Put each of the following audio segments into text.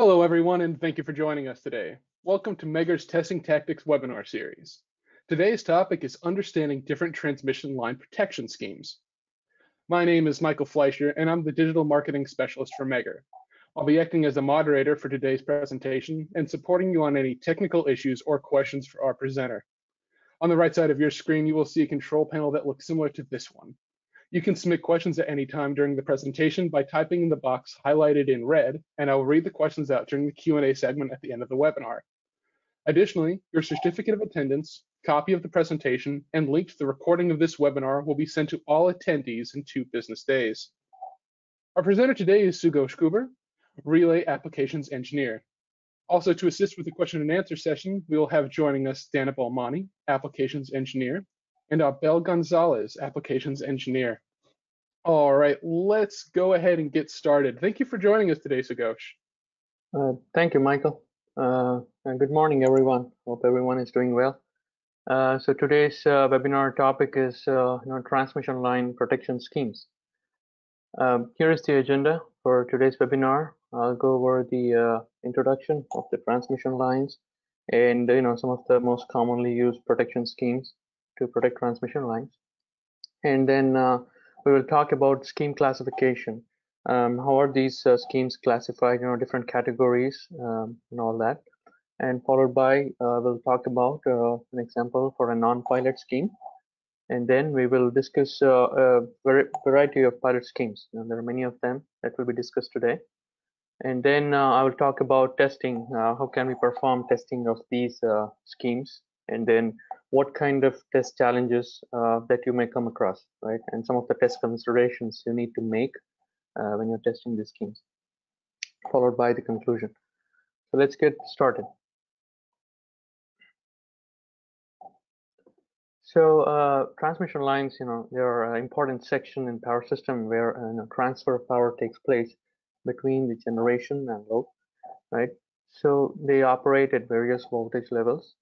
Hello, everyone, and thank you for joining us today. Welcome to Megger's Testing Tactics webinar series. Today's topic is understanding different transmission line protection schemes. My name is Michael Fleischer, and I'm the digital marketing specialist for Megger. I'll be acting as a moderator for today's presentation and supporting you on any technical issues or questions for our presenter. On the right side of your screen, you will see a control panel that looks similar to this one. You can submit questions at any time during the presentation by typing in the box highlighted in red, and I will read the questions out during the Q&A segment at the end of the webinar. Additionally, your certificate of attendance, copy of the presentation, and link to the recording of this webinar will be sent to all attendees in two business days. Our presenter today is Sughosh Kuber, Relay Applications Engineer. Also, to assist with the question and answer session, we will have joining us Dana Balmani, Applications Engineer, and Abel Gonzalez, Applications Engineer. All right, let's go ahead and get started. Thank you for joining us today, Sughosh. Uh, thank you, Michael. Uh, and good morning, everyone. Hope everyone is doing well. Uh, so today's uh, webinar topic is uh, you know, transmission line protection schemes. Um, here is the agenda for today's webinar. I'll go over the uh, introduction of the transmission lines and you know some of the most commonly used protection schemes to protect transmission lines. And then uh, we will talk about scheme classification. Um, how are these uh, schemes classified, you know, different categories um, and all that. And followed by, uh, we'll talk about uh, an example for a non-pilot scheme. And then we will discuss uh, a variety of pilot schemes. Know, there are many of them that will be discussed today. And then uh, I will talk about testing. how can we perform testing of these schemes? And then what kind of test challenges uh, that you may come across, right? And some of the test considerations you need to make uh, when you're testing these schemes, followed by the conclusion. So let's get started. So uh, transmission lines, you know, they are an important section in power system where uh, you know, transfer of power takes place between the generation and load, right? So they operate at various voltage levels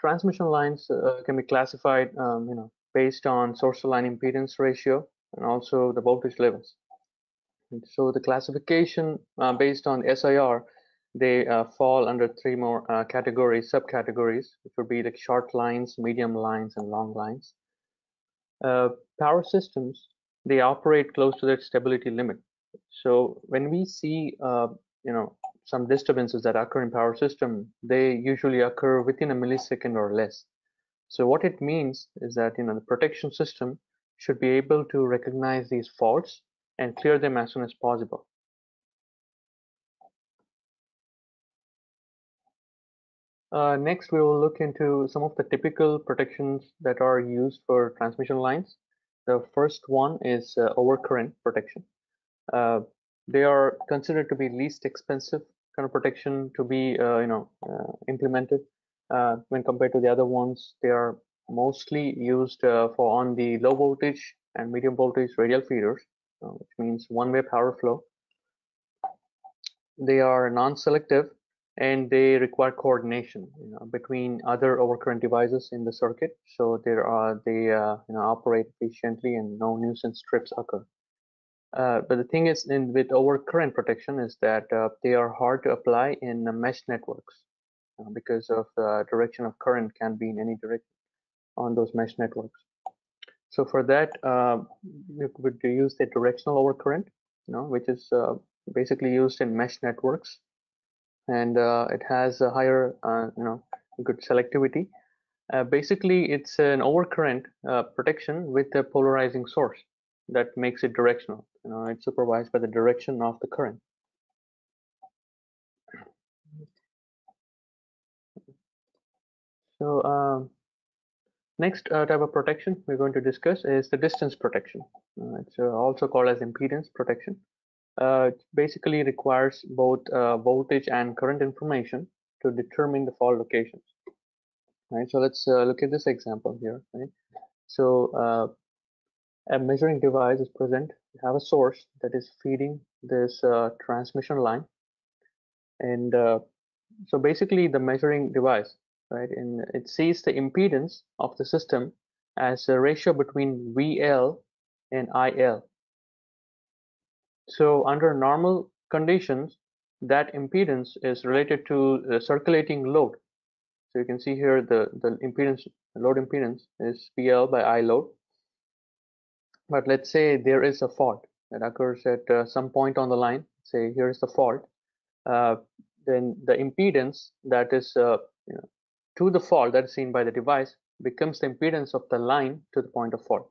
transmission lines uh, can be classified, um, you know, based on source to line impedance ratio and also the voltage levels. And so the classification uh, based on SIR, they uh, fall under three more uh, categories, subcategories, which would be like short lines, medium lines, and long lines. Uh, power systems, they operate close to their stability limit. So when we see, uh, you know, some disturbances that occur in power system, they usually occur within a millisecond or less. So what it means is that you know the protection system should be able to recognize these faults and clear them as soon as possible. Uh, next, we will look into some of the typical protections that are used for transmission lines. The first one is uh, overcurrent protection. Uh, they are considered to be least expensive kind of protection to be uh, you know uh, implemented. Uh, when compared to the other ones they are mostly used for on the low voltage and medium voltage radial feeders which means one-way power flow. They are non-selective and they require coordination you know, between other overcurrent devices in the circuit. So there are they uh, you know operate efficiently and no nuisance trips occur uh, but the thing is, in, with overcurrent protection, is that uh, they are hard to apply in mesh networks uh, because of the direction of current can be in any direction on those mesh networks. So for that, uh, we would use the directional overcurrent, you know, which is uh, basically used in mesh networks, and it has a higher, you know, good selectivity. basically, it's an overcurrent protection with a polarizing source that makes it directional. You know, it's supervised by the direction of the current. So uh, next uh, type of protection we're going to discuss is the distance protection. Uh, it's uh, also called as impedance protection. Uh, it basically requires both uh, voltage and current information to determine the fault locations. Right. So let's look at this example here. Right. So a measuring device is present. You have a source that is feeding this uh, transmission line. And uh, so basically the measuring device, right, and it sees the impedance of the system as a ratio between VL and IL. So under normal conditions, that impedance is related to the circulating load. So you can see here the, the impedance, load impedance is PL by I load. But let's say there is a fault that occurs at uh, some point on the line. Say here's the fault. Uh, then the impedance that is uh, you know, to the fault that is seen by the device becomes the impedance of the line to the point of fault.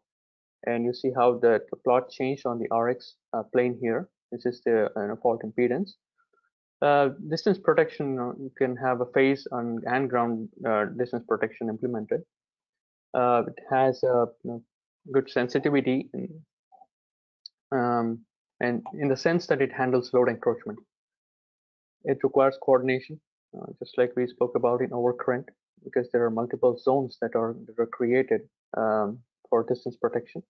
And you see how the, the plot changed on the RX uh, plane here. This is the uh, fault impedance. Uh, distance protection, you can have a phase on, and ground distance protection implemented. It has a you know, good sensitivity um, and in the sense that it handles load encroachment. It requires coordination, uh, just like we spoke about in overcurrent, because there are multiple zones that are, that are created um, for distance protection.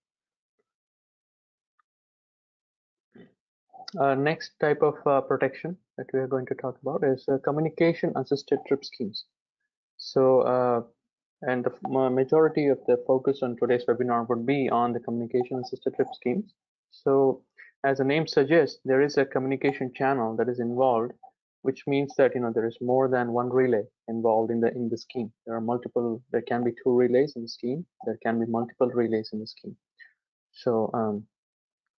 Uh, next type of uh, protection that we are going to talk about is uh, communication assisted trip schemes. So, uh, and the majority of the focus on today's webinar would be on the communication assisted trip schemes. So, as the name suggests, there is a communication channel that is involved, which means that you know there is more than one relay involved in the in the scheme. There are multiple. There can be two relays in the scheme. There can be multiple relays in the scheme. So, um,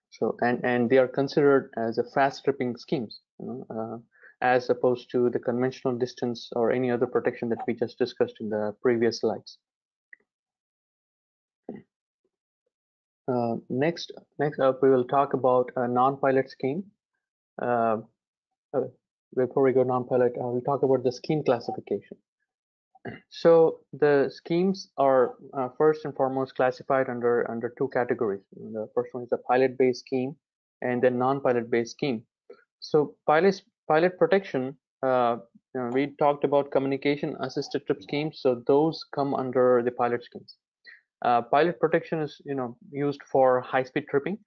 so and and they are considered as a fast tripping schemes, you know, uh, as opposed to the conventional distance or any other protection that we just discussed in the previous slides. Uh, next, next up, we will talk about a non-pilot scheme. Uh, uh before we go non-pilot, uh, we'll talk about the scheme classification. So the schemes are uh, first and foremost classified under under two categories. The first one is a pilot-based scheme, and then non-pilot-based scheme. So pilot pilot protection. Uh, we talked about communication-assisted trip schemes, so those come under the pilot schemes. Uh, pilot protection is you know used for high-speed tripping,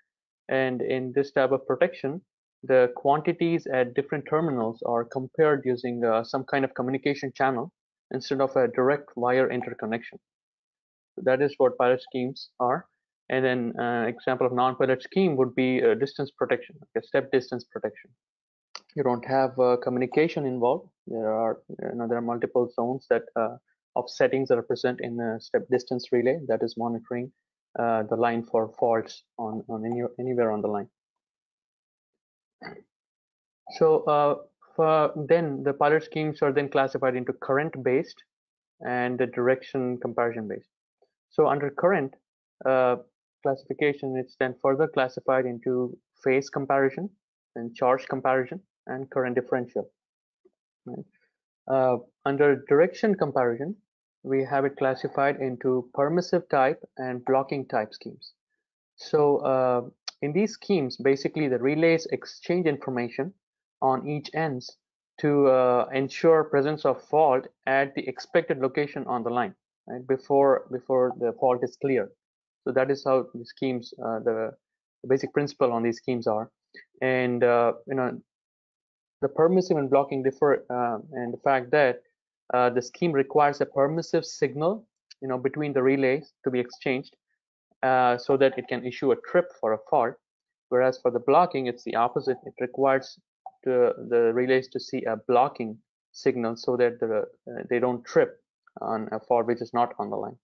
and in this type of protection, the quantities at different terminals are compared using uh, some kind of communication channel instead of a direct wire interconnection. That is what pilot schemes are. And then uh, example of non-pilot scheme would be distance protection, like a step distance protection. You don't have uh, communication involved. There are you know there are multiple zones that uh, of settings that are present in the step distance relay that is monitoring uh, the line for faults on on any, anywhere on the line. So uh, uh, then the pilot schemes are then classified into current based and the direction comparison based. So under current uh, classification, it's then further classified into phase comparison and charge comparison and current differential. Uh, under direction comparison, we have it classified into permissive type and blocking type schemes. So uh, in these schemes, basically the relays exchange information on each ends to uh, ensure presence of fault at the expected location on the line right, before before the fault is clear. So that is how the schemes, uh, the, the, basic principle on these schemes are. And uh, you know, the permissive and blocking differ, uh, and the fact that uh, the scheme requires a permissive signal, you know, between the relays to be exchanged, uh, so that it can issue a trip for a fault. Whereas for the blocking, it's the opposite. It requires to the relays to see a blocking signal so that the, uh, they don't trip on a fault which is not on the line.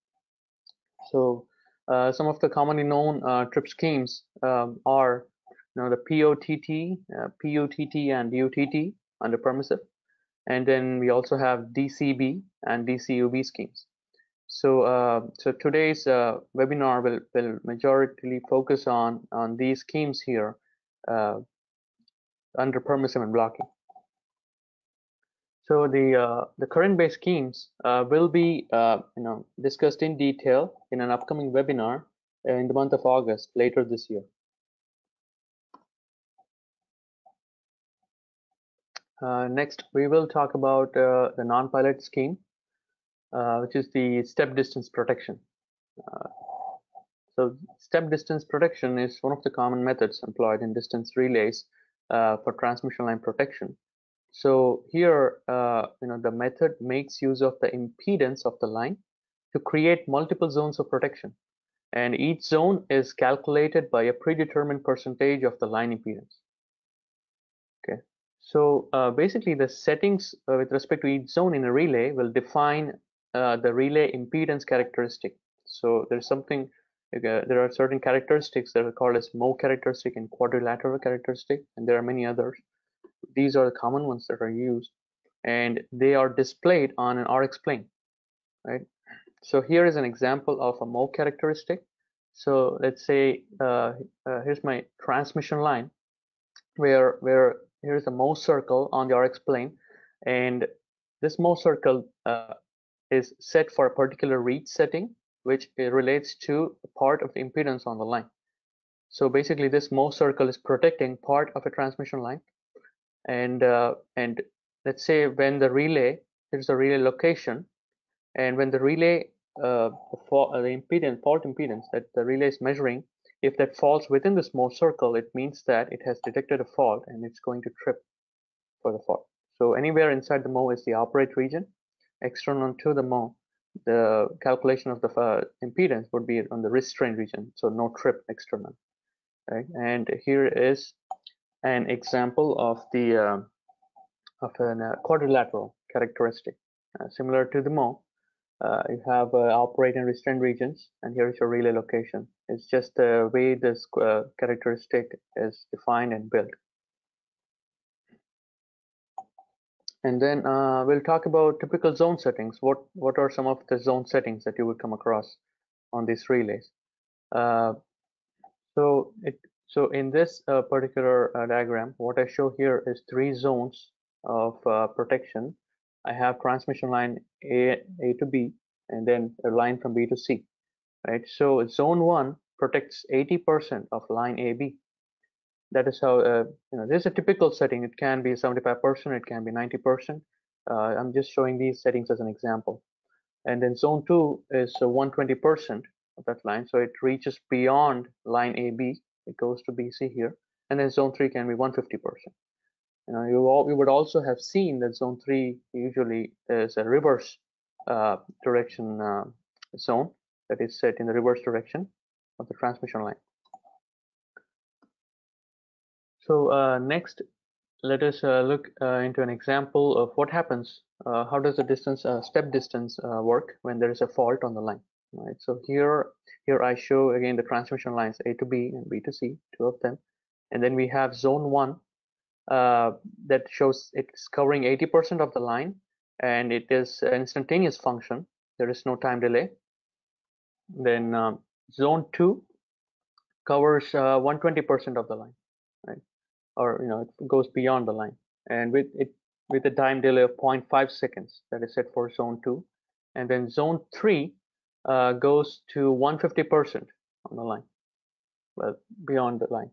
So uh, some of the commonly known uh, trip schemes um, are know, the POTT, uh, PUTT, and DUTT under permissive. And then we also have DCB and DCUB schemes. So, uh, so today's uh, webinar will, will majority focus on, on these schemes here, uh, under permissive and blocking. So the uh, the current based schemes uh, will be you know discussed in detail in an upcoming webinar in the month of August later this year. Uh, next, we will talk about uh, the non-pilot scheme, uh, which is the step distance protection. so step distance protection is one of the common methods employed in distance relays uh, for transmission line protection. So here, uh, you know, the method makes use of the impedance of the line to create multiple zones of protection. And each zone is calculated by a predetermined percentage of the line impedance. So uh, basically the settings uh, with respect to each zone in a relay will define uh, the relay impedance characteristic. So there's something, uh, there are certain characteristics that are called as mho characteristic and quadrilateral characteristic, and there are many others. These are the common ones that are used, and they are displayed on an RX plane, right? So here is an example of a mho characteristic. So let's say uh, uh, here's my transmission line, where where here's a mho circle on the RX plane, and this mho circle uh, is set for a particular reach setting, which relates to part of the impedance on the line. So basically, this mho circle is protecting part of a transmission line, and uh, and let's say when the relay there's a relay location, and when the relay uh, the, the impedance fault impedance that the relay is measuring if that falls within the small circle, it means that it has detected a fault and it's going to trip for the fault. So anywhere inside the mho is the operate region. External to the mho, the calculation of the uh, impedance would be on the restraint region, so no trip external. Right? And here is an example of the uh, of a uh, quadrilateral characteristic, uh, similar to the mho. Uh, you have uh, operate and restraint regions, and here is your relay location. It's just the way this uh, characteristic is defined and built. And then uh, we'll talk about typical zone settings. What what are some of the zone settings that you would come across on these relays? Uh, so it so in this uh, particular diagram, what I show here is three zones of protection I have transmission line A, A to B, and then a line from B to C, right? So zone one protects 80% of line AB. That is how, uh, you know, this is a typical setting. It can be 75%, it can be 90%. Uh, I'm just showing these settings as an example. And then zone two is 120% of that line. So it reaches beyond line AB. It goes to BC here. And then zone three can be 150%. You know, you, all, you would also have seen that zone three usually is a reverse uh, direction uh, zone that is set in the reverse direction of the transmission line. So uh, next, let us uh, look uh, into an example of what happens. Uh, how does the distance, step distance, work when there is a fault on the line? Right. So here, here I show again the transmission lines A to B and B to C, two of them, and then we have zone one uh, that shows it's covering 80% of the line and it is an instantaneous function. There is no time delay. Then um, zone two covers 120% uh, of the line, right? Or you know, it goes beyond the line, and with it with a time delay of 0.5 seconds that is set for zone two, and then zone three uh, goes to 150% on the line, well beyond the line,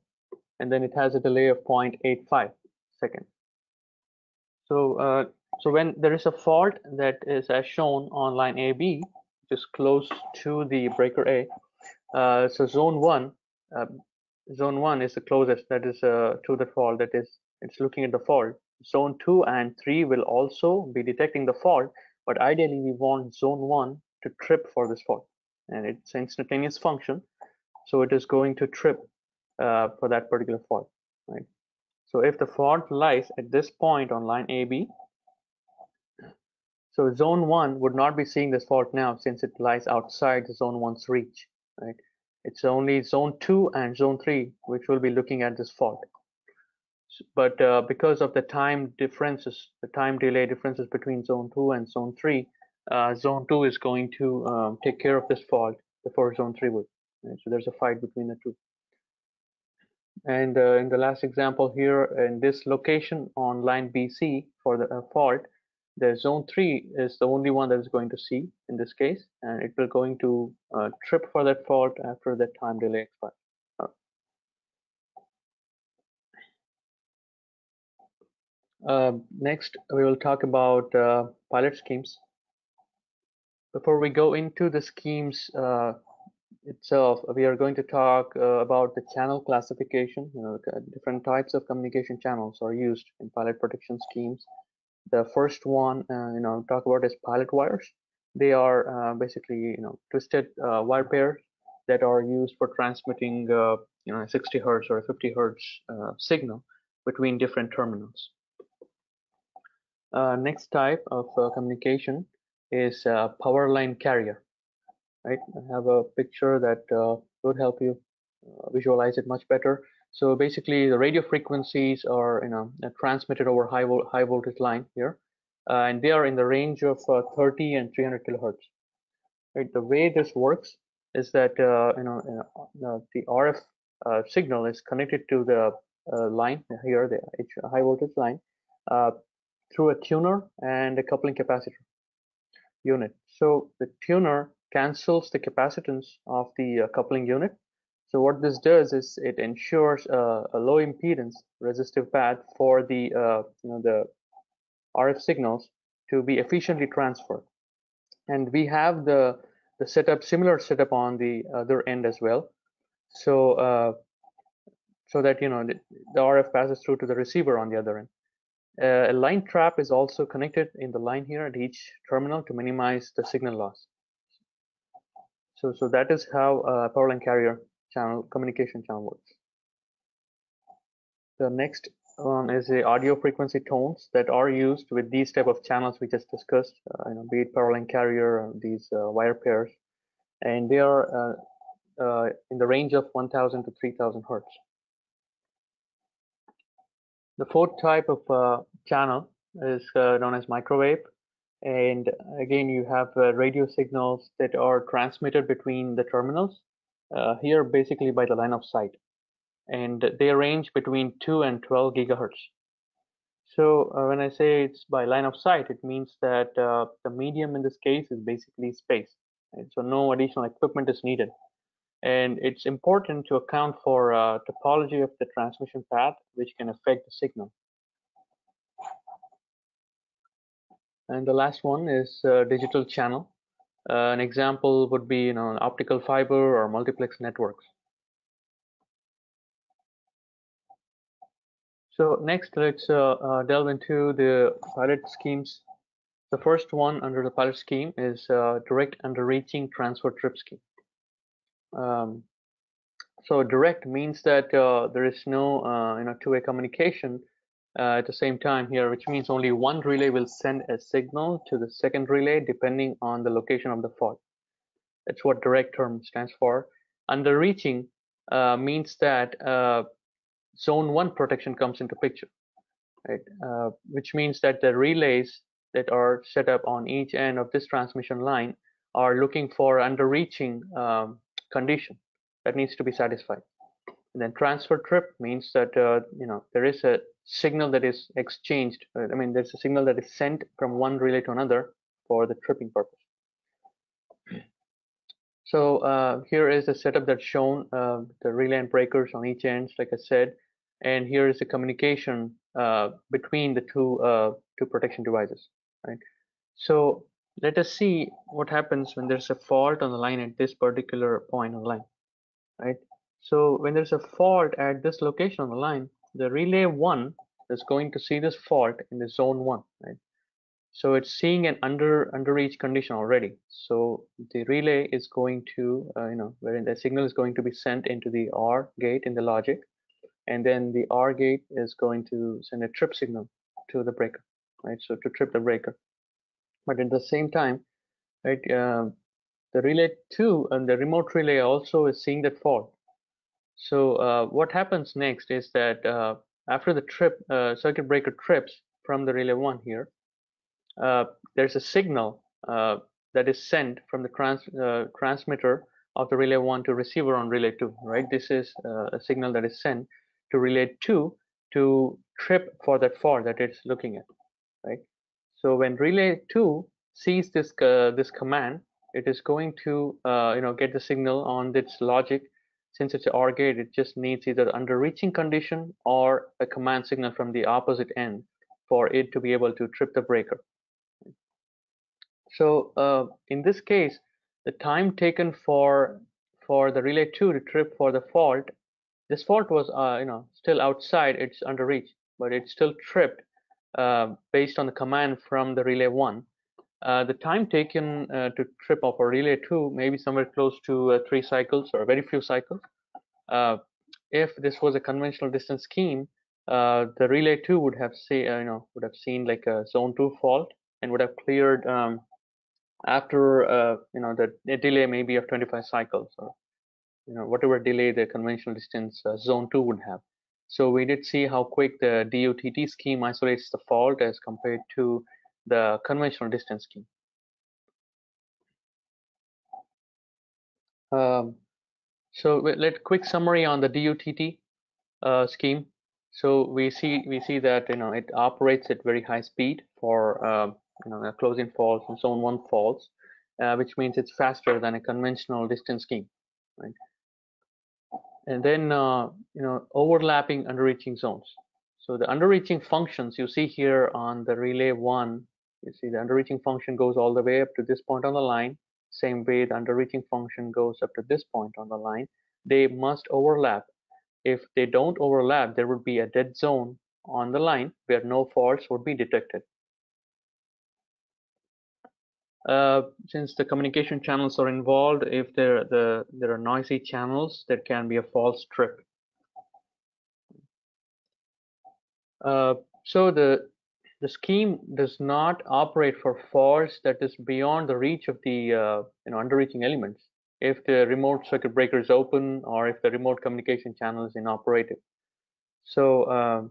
and then it has a delay of 0.85 second. So, uh, so when there is a fault that is as shown on line AB, which is close to the breaker A, uh, so zone one, uh, zone one is the closest that is uh, to the fault. That is, it's looking at the fault. Zone two and three will also be detecting the fault, but ideally we want zone one to trip for this fault, and it's an instantaneous function, so it is going to trip uh, for that particular fault, right? So if the fault lies at this point on line AB, so zone one would not be seeing this fault now since it lies outside zone one's reach, right? It's only zone two and zone three which will be looking at this fault. But uh, because of the time differences, the time delay differences between zone two and zone three, uh, zone two is going to um, take care of this fault before zone three would. Right? So there's a fight between the two. And uh, in the last example here, in this location on line BC for the uh, fault, the zone 3 is the only one that is going to see in this case, and it will going to uh, trip for that fault after that time delay expires. Uh, next, we will talk about uh, pilot schemes. Before we go into the schemes, uh, itself, we are going to talk uh, about the channel classification. You know, different types of communication channels are used in pilot protection schemes. The first one, uh, you know, talk about is pilot wires. They are uh, basically, you know, twisted uh, wire pairs that are used for transmitting, uh, you know, a 60 hertz or a 50 hertz uh, signal between different terminals. Next type of communication is power line carrier. Right, I have a picture that uh, would help you uh, visualize it much better. So basically, the radio frequencies are you know uh, transmitted over high high voltage line here, uh, and they are in the range of uh, 30 and 300 kilohertz. Right, the way this works is that you know the RF signal is connected to the line here, the high voltage line, uh, through a tuner and a coupling capacitor unit. So the tuner cancels the capacitance of the uh, coupling unit. So what this does is it ensures uh, a low impedance resistive path for the uh, you know the RF signals to be efficiently transferred. And we have the the setup similar setup on the other end as well. So uh, so that you know the, the RF passes through to the receiver on the other end. Uh, a line trap is also connected in the line here at each terminal to minimize the signal loss. So, so that is how uh, power line carrier channel communication channel works. The next one is the audio frequency tones that are used with these type of channels we just discussed, uh, you know, be it power line carrier, these uh, wire pairs, and they are uh, uh, in the range of 1,000 to 3,000 hertz. The fourth type of uh, channel is known as microwave. And again, you have uh, radio signals that are transmitted between the terminals, uh, here basically by the line of sight. And they range between 2 and 12 gigahertz. So uh, when I say it's by line of sight, it means that uh, the medium in this case is basically space. So no additional equipment is needed. And it's important to account for uh, topology of the transmission path, which can affect the signal. And the last one is uh, digital channel. Uh, an example would be you know, an optical fiber or multiplex networks. So next, let's uh, uh, delve into the pilot schemes. The first one under the pilot scheme is uh, direct underreaching transfer trip scheme. Um, so direct means that uh, there is no you know two-way communication uh, at the same time here, which means only one relay will send a signal to the second relay depending on the location of the fault. That's what direct term stands for. Underreaching uh, means that uh, zone one protection comes into picture, right? Uh, which means that the relays that are set up on each end of this transmission line are looking for underreaching um, condition that needs to be satisfied. And then transfer trip means that uh, you know there is a signal that is exchanged. Uh, I mean, there's a signal that is sent from one relay to another for the tripping purpose. So uh, here is the setup that's shown, uh, the relay and breakers on each end, like I said, and here is the communication uh, between the two uh, two protection devices, right? So let us see what happens when there's a fault on the line at this particular point on the line, right? So when there's a fault at this location on the line, the relay one is going to see this fault in the zone one, right? So it's seeing an under underreach condition already. So the relay is going to, uh, you know, wherein the signal is going to be sent into the OR gate in the logic, and then the OR gate is going to send a trip signal to the breaker, right? So to trip the breaker but at the same time right uh, the relay 2 and the remote relay also is seeing that fault so uh, what happens next is that uh, after the trip uh, circuit breaker trips from the relay 1 here uh, there's a signal uh, that is sent from the trans transmitter of the relay 1 to receiver on relay 2 right this is a signal that is sent to relay 2 to trip for that fault that it's looking at right so when relay 2 sees this uh, this command, it is going to uh, you know get the signal on its logic. Since it's an OR gate, it just needs either underreaching condition or a command signal from the opposite end for it to be able to trip the breaker. So uh, in this case, the time taken for for the relay 2 to trip for the fault, this fault was uh, you know still outside its under reach, but it still tripped uh, based on the command from the relay 1. Uh, the time taken uh, to trip off a relay 2 may be somewhere close to uh, three cycles or very few cycles. If this was a conventional distance scheme, the relay 2 would have uh, you know would have seen like a zone 2 fault and would have cleared um, after uh, you know the delay maybe of 25 cycles or you know whatever delay the conventional distance uh, zone 2 would have so we did see how quick the DUTT scheme isolates the fault as compared to the conventional distance scheme um, so let quick summary on the DUTT uh, scheme so we see we see that you know it operates at very high speed for uh, you know closing faults and zone one faults, uh, which means it's faster than a conventional distance scheme, right? And then uh, you know overlapping underreaching zones. So the underreaching functions you see here on the relay one, you see the underreaching function goes all the way up to this point on the line. Same way the underreaching function goes up to this point on the line. They must overlap if they don't overlap, there would be a dead zone on the line where no faults would be detected. Uh, since the communication channels are involved, if there, the, there are noisy channels, there can be a false trip. Uh, so the the scheme does not operate for faults that is beyond the reach of the uh, you know underreaching elements if the remote circuit breaker is open or if the remote communication channel is inoperative. So um,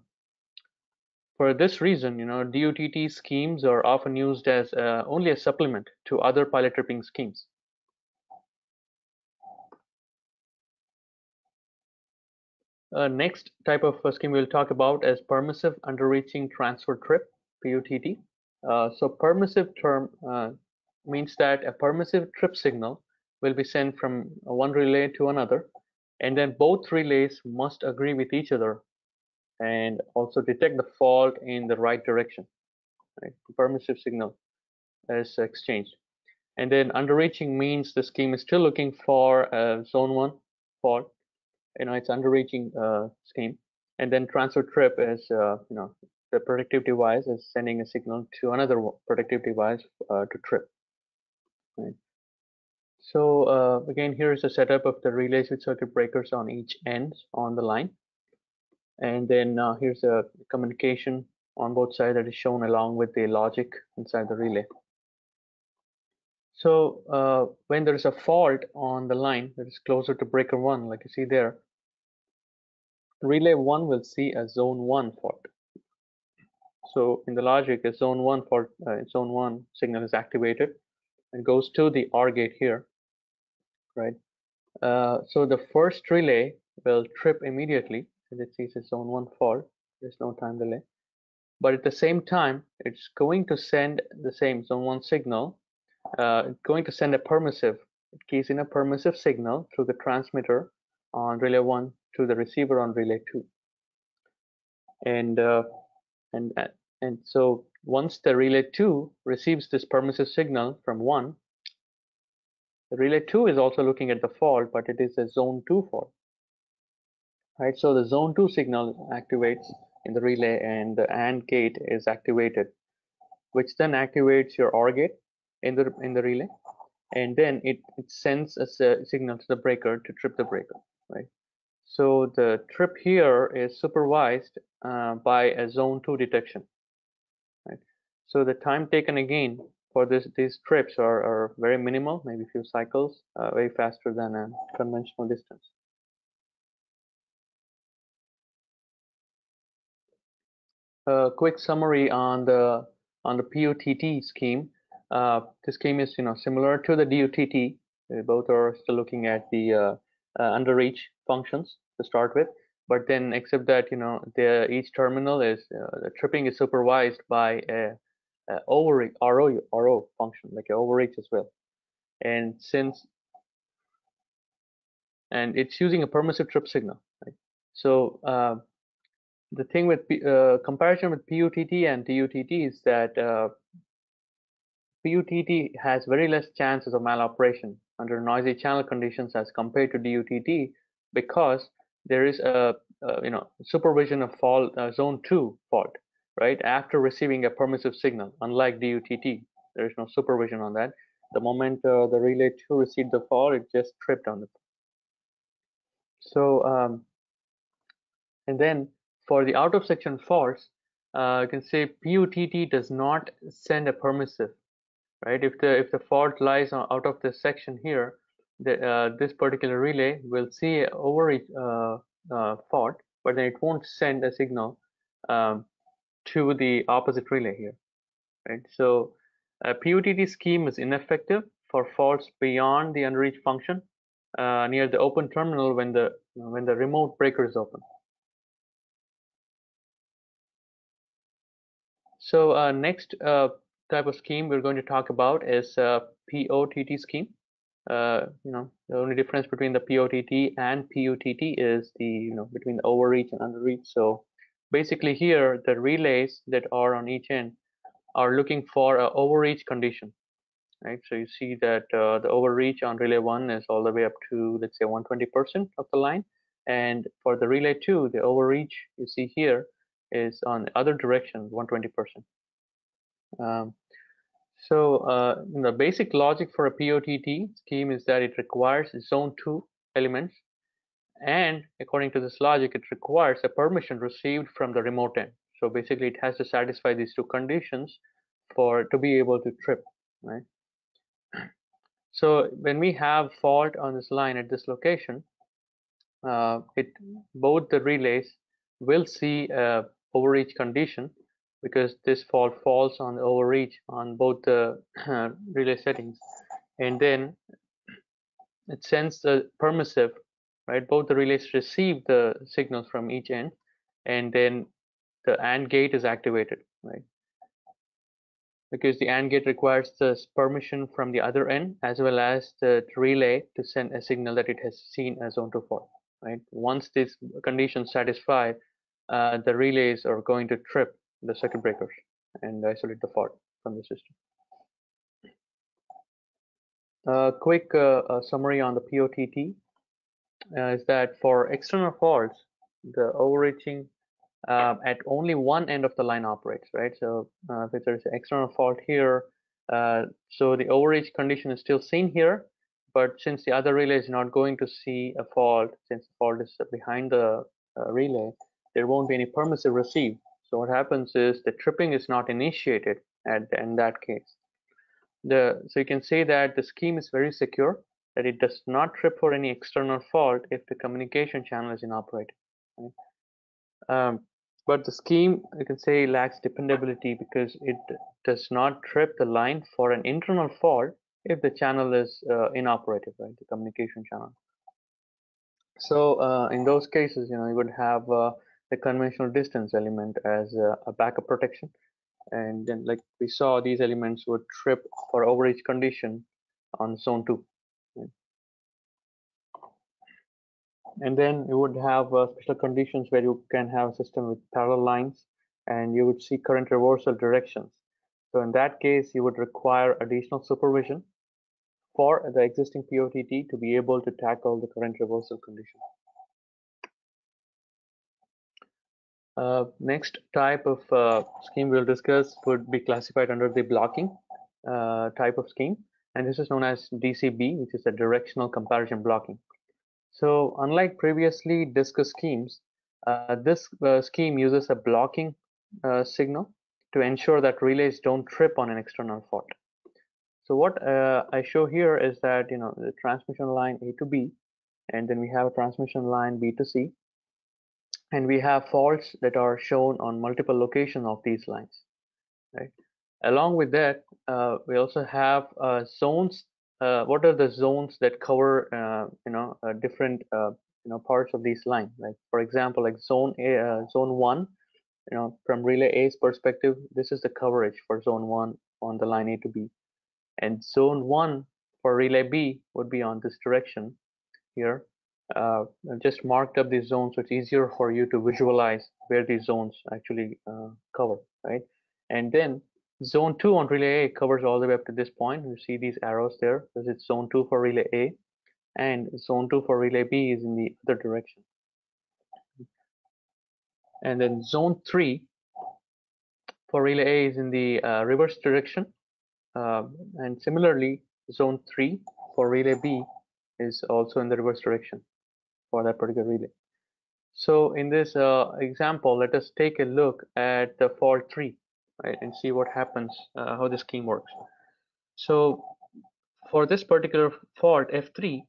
for this reason, you know, DUTT schemes are often used as uh, only a supplement to other pilot tripping schemes. Uh, next type of uh, scheme we'll talk about is permissive underreaching transfer trip, PUTT. Uh, so permissive term uh, means that a permissive trip signal will be sent from one relay to another and then both relays must agree with each other and also detect the fault in the right direction right? the permissive signal is exchanged and then underreaching means the scheme is still looking for a zone one fault you know it's underreaching uh, scheme and then transfer trip is uh, you know the protective device is sending a signal to another protective device uh, to trip right so uh, again, here is a setup of the relays with circuit breakers on each end on the line. And then uh, here's a communication on both sides that is shown along with the logic inside the relay. So uh, when there is a fault on the line that is closer to breaker one, like you see there, relay one will see a zone one fault. So in the logic, a zone one for uh, zone one signal is activated and goes to the OR gate here right? Uh, so the first relay will trip immediately since it sees its zone one fault. There's no time delay. But at the same time, it's going to send the same zone one signal. Uh, going to send a permissive. It keys in a permissive signal through the transmitter on relay one to the receiver on relay two. And uh, and uh, and so once the relay two receives this permissive signal from one, the relay 2 is also looking at the fault, but it is a zone 2 fault. Right, so the zone 2 signal activates in the relay and the AND gate is activated, which then activates your OR gate in the in the relay, and then it, it sends a signal to the breaker to trip the breaker. Right. So the trip here is supervised uh, by a zone 2 detection. So the time taken again for this, these trips are, are very minimal, maybe a few cycles, uh, way faster than a conventional distance. A quick summary on the on the PUTT scheme. Uh, the scheme is you know similar to the DUTT. They both are still looking at the uh, uh, underreach functions to start with, but then except that you know the each terminal is uh, the tripping is supervised by a uh, RO RO function like overreach as well. And since and it's using a permissive trip signal. Right? So uh, the thing with uh, comparison with PUTT and DUTT is that uh, PUTT has very less chances of maloperation under noisy channel conditions as compared to DUTT because there is a, a you know supervision of fault uh, zone two fault right? After receiving a permissive signal unlike DUTT there is no supervision on that. The moment uh, the relay 2 received the fault it just tripped on it so um, and then for the out of section faults, uh, you can say POTT does not send a permissive, right? If the if the fault lies on, out of this section here, the, uh, this particular relay will see overreach uh, uh, fault, but then it won't send a signal um, to the opposite relay here, right? So a POTT scheme is ineffective for faults beyond the unreached function uh, near the open terminal when the when the remote breaker is open. So uh, next uh, type of scheme we're going to talk about is uh, POTT scheme. Uh, you know, the only difference between the POTT and PUTT is the you know between the overreach and underreach. So basically here the relays that are on each end are looking for a overreach condition, right? So you see that uh, the overreach on relay one is all the way up to let's say 120% of the line, and for the relay two, the overreach you see here is on the other direction, 120%. Um, so uh, the basic logic for a POTT scheme is that it requires zone two elements, and according to this logic, it requires a permission received from the remote end. So basically, it has to satisfy these two conditions for to be able to trip, right? So when we have fault on this line at this location, uh, it both the relays will see a overreach condition because this fault falls on the overreach on both the relay settings and then it sends the permissive right? Both the relays receive the signals from each end and then the AND gate is activated right? Because the AND gate requires the permission from the other end as well as the relay to send a signal that it has seen a zone 2 fault right? Once these conditions satisfy uh, the relays are going to trip the circuit breakers and isolate the fault from the system. A quick uh, uh, summary on the POTT uh, is that for external faults, the overreaching uh, at only one end of the line operates, right? So uh, if there's an external fault here, uh, so the overreach condition is still seen here, but since the other relay is not going to see a fault, since the fault is behind the relay, there won't be any permissive receive. So what happens is the tripping is not initiated at in that case. The so you can say that the scheme is very secure that it does not trip for any external fault if the communication channel is inoperative. Um, but the scheme you can say lacks dependability because it does not trip the line for an internal fault if the channel is uh, inoperative, right? The communication channel. So uh, in those cases, you know, you would have uh, the conventional distance element as a, backup protection. And then like we saw, these elements would trip for overreach condition on zone two. And then you would have uh, special conditions where you can have a system with parallel lines and you would see current reversal directions. So in that case, you would require additional supervision for the existing POTT to be able to tackle the current reversal condition. Uh, next type of uh, scheme we'll discuss would be classified under the blocking uh, type of scheme. And this is known as DCB, which is a directional comparison blocking. So unlike previously discussed schemes, uh, this uh, scheme uses a blocking uh, signal to ensure that relays don't trip on an external fault. So what I show here is that, you know, the transmission line A to B, and then we have a transmission line B to C, and we have faults that are shown on multiple locations of these lines right along with that uh, we also have uh, zones uh, what are the zones that cover uh, you know uh, different uh, you know parts of these lines? Like for example like zone a zone one you know from relay a's perspective this is the coverage for zone one on the line a to b. And zone one for relay b would be on this direction here. Uh, just marked up these zones so it's easier for you to visualize where these zones actually uh, cover, right? And then zone 2 on relay A covers all the way up to this point. You see these arrows there because it's zone 2 for relay A and zone 2 for relay B is in the other direction. And then zone 3 for relay A is in the uh, reverse direction. Uh, and similarly, zone 3 for relay B is also in the reverse direction for that particular relay. So in this uh, example, let us take a look at the fault tree, right, and see what happens, uh, how the scheme works. So for this particular fault F3,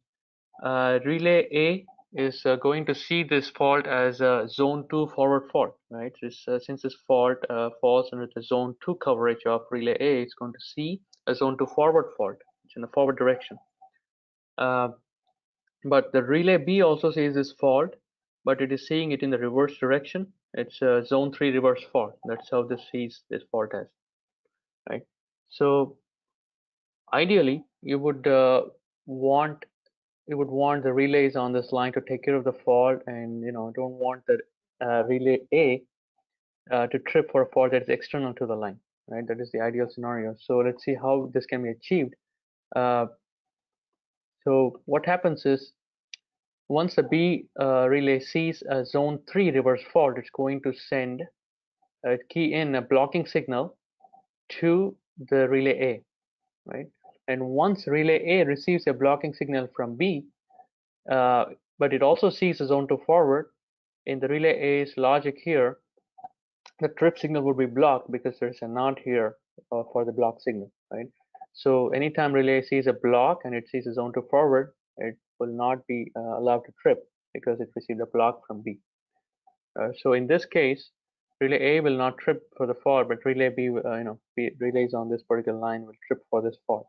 uh, relay A is uh, going to see this fault as a zone 2 forward fault, right? This, uh, since this fault uh, falls under the zone 2 coverage of relay A, it's going to see a zone 2 forward fault. It's in the forward direction. Uh, but the relay B also sees this fault, but it is seeing it in the reverse direction. It's a zone 3 reverse fault. That's how this sees this fault as, right? So ideally, you would uh, want you would want the relays on this line to take care of the fault and you know don't want the uh, relay A uh, to trip for a fault that is external to the line right that is the ideal scenario so let's see how this can be achieved uh, so what happens is once the B uh, relay sees a zone 3 reverse fault it's going to send a key in a blocking signal to the relay A right and once relay A receives a blocking signal from B, uh, but it also sees a zone 2 forward, in the relay A's logic here, the trip signal will be blocked because there's a NOT here uh, for the block signal, right? So anytime relay sees a block and it sees a zone 2 forward, it will not be uh, allowed to trip because it received a block from B. Uh, so in this case, relay A will not trip for the fault, but relay B, uh, you know, B relays on this particular line will trip for this fault.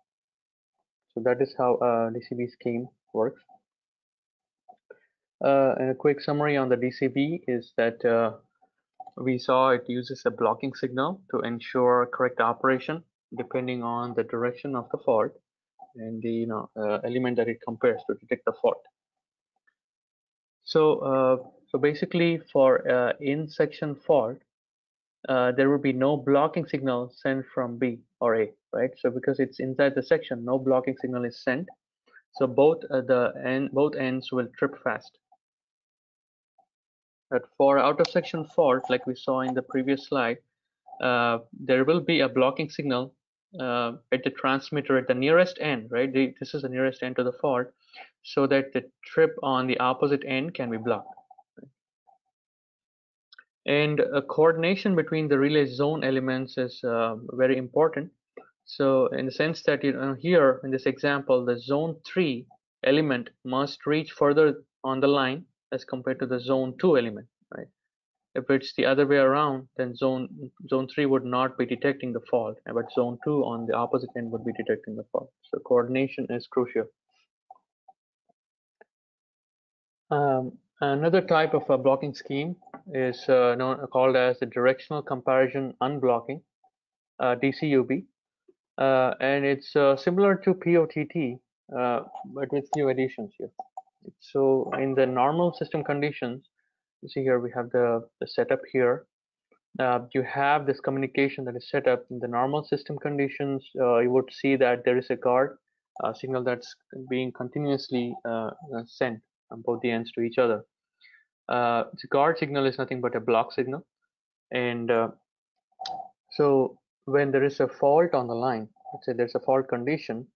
So that is how a DCB scheme works. Uh, and a quick summary on the DCB is that uh, we saw it uses a blocking signal to ensure correct operation depending on the direction of the fault and the you know uh, element that it compares to detect the fault. So uh, so basically for uh, in section fault, there will be no blocking signal sent from B or A, right? So because it's inside the section, no blocking signal is sent. So both the end, both ends will trip fast. But for out of section fault, like we saw in the previous slide, uh, there will be a blocking signal uh, at the transmitter at the nearest end, right? The, this is the nearest end to the fault, so that the trip on the opposite end can be blocked. And a coordination between the relay zone elements is uh, very important. So in the sense that you know here in this example the zone 3 element must reach further on the line as compared to the zone 2 element right if it's the other way around then zone zone 3 would not be detecting the fault but zone 2 on the opposite end would be detecting the fault. So coordination is crucial. Um, Another type of a blocking scheme is uh, known, called as the directional comparison unblocking, uh, DCUB, uh, and it's uh, similar to POTT, uh, but with few additions here. So in the normal system conditions, you see here we have the, the setup here. Uh, you have this communication that is set up in the normal system conditions. you would see that there is a guard signal that's being continuously sent both the ends to each other. Uh, the guard signal is nothing but a block signal. And uh, so when there is a fault on the line, let's say there's a fault condition,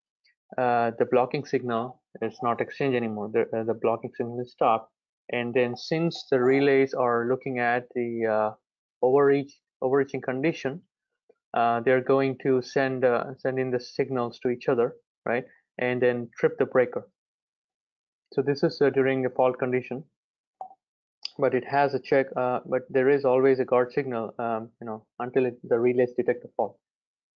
uh, the blocking signal is not exchanged anymore. The, uh, the blocking signal is stopped. And then since the relays are looking at the uh, overreach, overreaching condition, uh, they're going to send send in the signals to each other, right? And then trip the breaker. So this is uh, during a fault condition, but it has a check, uh, but there is always a guard signal, um, you know, until it, the relays detect a fault.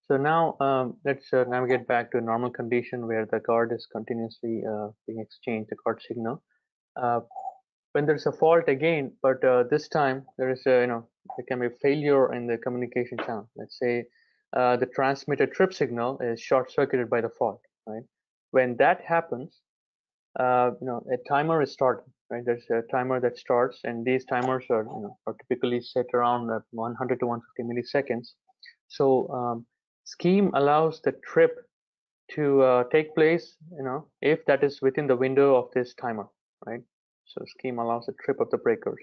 So now um, let's uh, navigate back to a normal condition where the guard is continuously uh, being exchanged, the guard signal. Uh, when there's a fault again, but uh, this time there is a, you know, there can be failure in the communication channel. Let's say the transmitted trip signal is short circuited by the fault, right? When that happens, uh, you know, a timer is started, right? There's a timer that starts, and these timers are, you know, are typically set around 100 to 150 milliseconds. So um, scheme allows the trip to uh, take place, you know, if that is within the window of this timer, right? So scheme allows the trip of the breakers.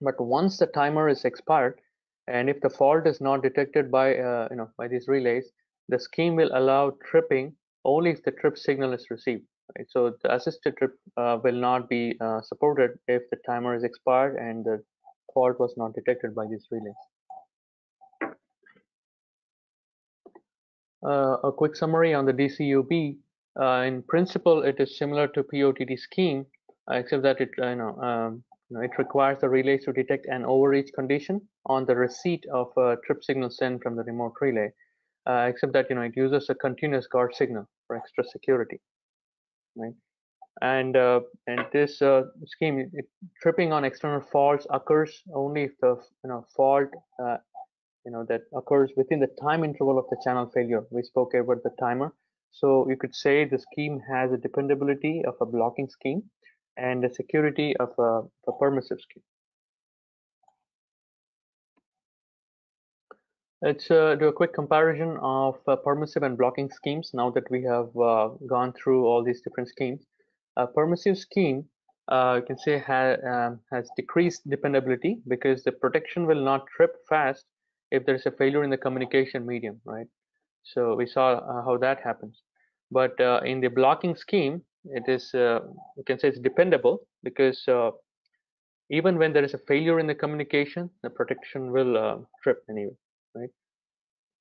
But once the timer is expired, and if the fault is not detected by, uh, you know, by these relays, the scheme will allow tripping only if the trip signal is received Right? So the assisted trip uh, will not be uh, supported if the timer is expired and the fault was not detected by these relays. Uh, a quick summary on the DCUB. Uh, in principle, it is similar to POTT scheme, except that it, you know, um, you know, it requires the relays to detect an overreach condition on the receipt of a trip signal sent from the remote relay, uh, except that you know it uses a continuous guard signal for extra security, right? And uh, and this uh, scheme, it, tripping on external faults occurs only if the you know fault you know that occurs within the time interval of the channel failure. We spoke about the timer. So you could say the scheme has a dependability of a blocking scheme and the security of a, a permissive scheme. Let's uh, do a quick comparison of uh, permissive and blocking schemes now that we have uh, gone through all these different schemes. A permissive scheme, uh, you can say, ha um, has decreased dependability because the protection will not trip fast if there's a failure in the communication medium, right? So we saw uh, how that happens. But uh, in the blocking scheme, it is, uh, you can say it's dependable because uh, even when there is a failure in the communication, the protection will uh, trip anyway, right?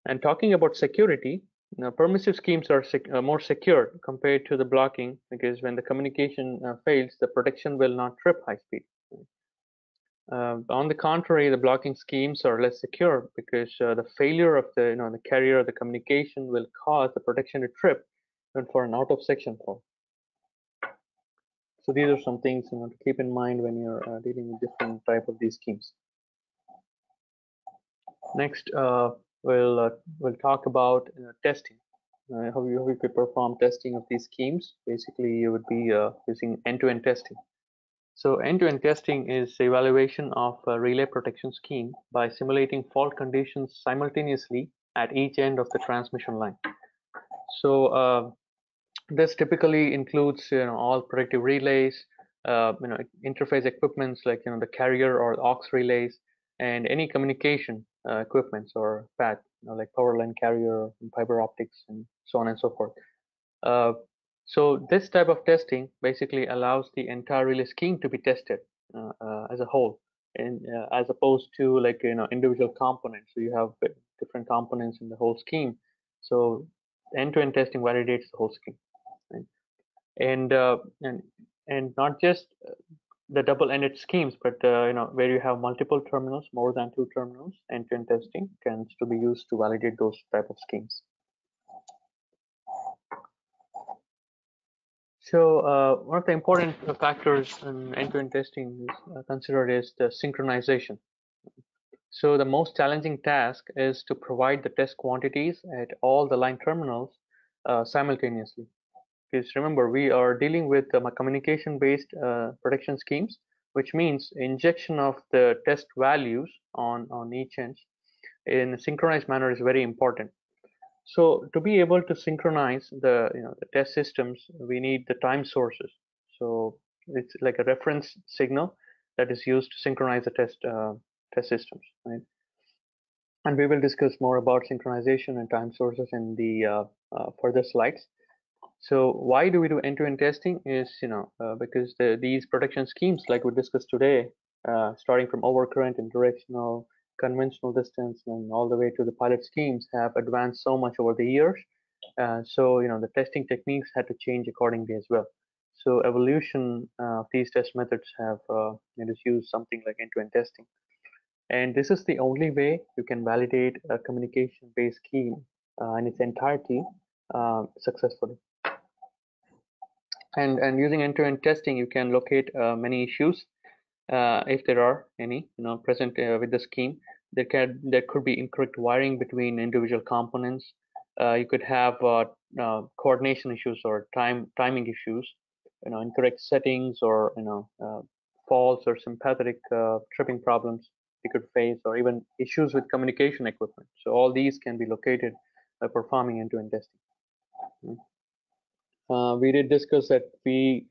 And talking about security, now permissive schemes are sec uh, more secure compared to the blocking because when the communication fails, the protection will not trip high speed. Uh, on the contrary, the blocking schemes are less secure because uh, the failure of the you know the carrier of the communication will cause the protection to trip even for an out of section fault. So these are some things you know to keep in mind when you're uh, dealing with different type of these schemes. Next, uh, we'll uh, we'll talk about uh, testing. how you how you could perform testing of these schemes. Basically, you would be using end-to-end -end testing. So end-to-end -end testing is evaluation of a relay protection scheme by simulating fault conditions simultaneously at each end of the transmission line. So uh, this typically includes you know all protective relays, uh, you know interface equipments like you know the carrier or aux relays, and any communication uh, equipments or path you know, like power line carrier fiber optics and so on and so forth. Uh, so this type of testing basically allows the entire relay scheme to be tested uh, uh, as a whole, and uh, as opposed to like you know individual components. So you have different components in the whole scheme. So end-to-end -end testing validates the whole scheme? And uh, and and not just the double-ended schemes, but uh, you know where you have multiple terminals, more than two terminals, end-to-end -end testing tends to be used to validate those type of schemes. So uh, one of the important factors in end-to-end testing is uh, considered is the synchronization. So the most challenging task is to provide the test quantities at all the line terminals uh, simultaneously. Because remember, we are dealing with um, communication-based uh, protection schemes, which means injection of the test values on, on each end in a synchronized manner is very important. So to be able to synchronize the you know the test systems, we need the time sources. So it's like a reference signal that is used to synchronize the test uh, test systems, right? And we will discuss more about synchronization and time sources in the uh, uh, further slides. So why do we do end-to-end -end testing? Is you know uh, because the, these protection schemes, like we discussed today, uh, starting from overcurrent and directional conventional distance and all the way to the pilot schemes have advanced so much over the years. Uh, so, you know, the testing techniques had to change accordingly as well. So evolution uh, of these test methods have uh, made us use something like end-to-end -end testing. And this is the only way you can validate a communication-based scheme uh, in its entirety successfully. And, and using end-to-end testing, you can locate uh, many issues uh, if there are any you know present uh, with the scheme. There can there could be incorrect wiring between individual components. Uh, you could have uh, uh, coordination issues or time timing issues you know incorrect settings or you know faults or sympathetic tripping problems you could face or even issues with communication equipment. So all these can be located by performing end-to-end testing. Hmm. We did discuss that we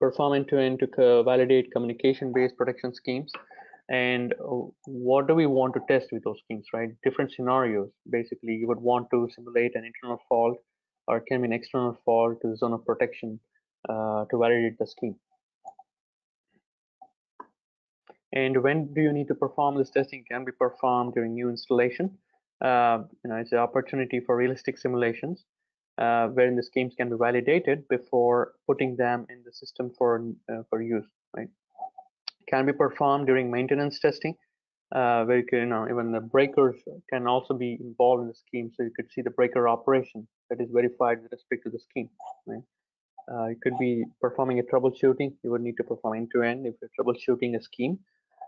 perform end-to-end to validate communication-based protection schemes. And uh, what do we want to test with those schemes, right? Different scenarios. Basically, you would want to simulate an internal fault or it can be an external fault to the zone of protection. uh, to validate the scheme. And when do you need to perform this testing? Can be performed during new installation. Uh, you know, it's an opportunity for realistic simulations uh, wherein the schemes can be validated before putting them in the system for uh, for use. Right? Can be performed during maintenance testing, uh, where you can, you know, even the breakers can also be involved in the scheme, so you could see the breaker operation that is verified with respect to the scheme. Right? Uh, you could be performing a troubleshooting. You would need to perform end-to-end -end if you're troubleshooting a scheme.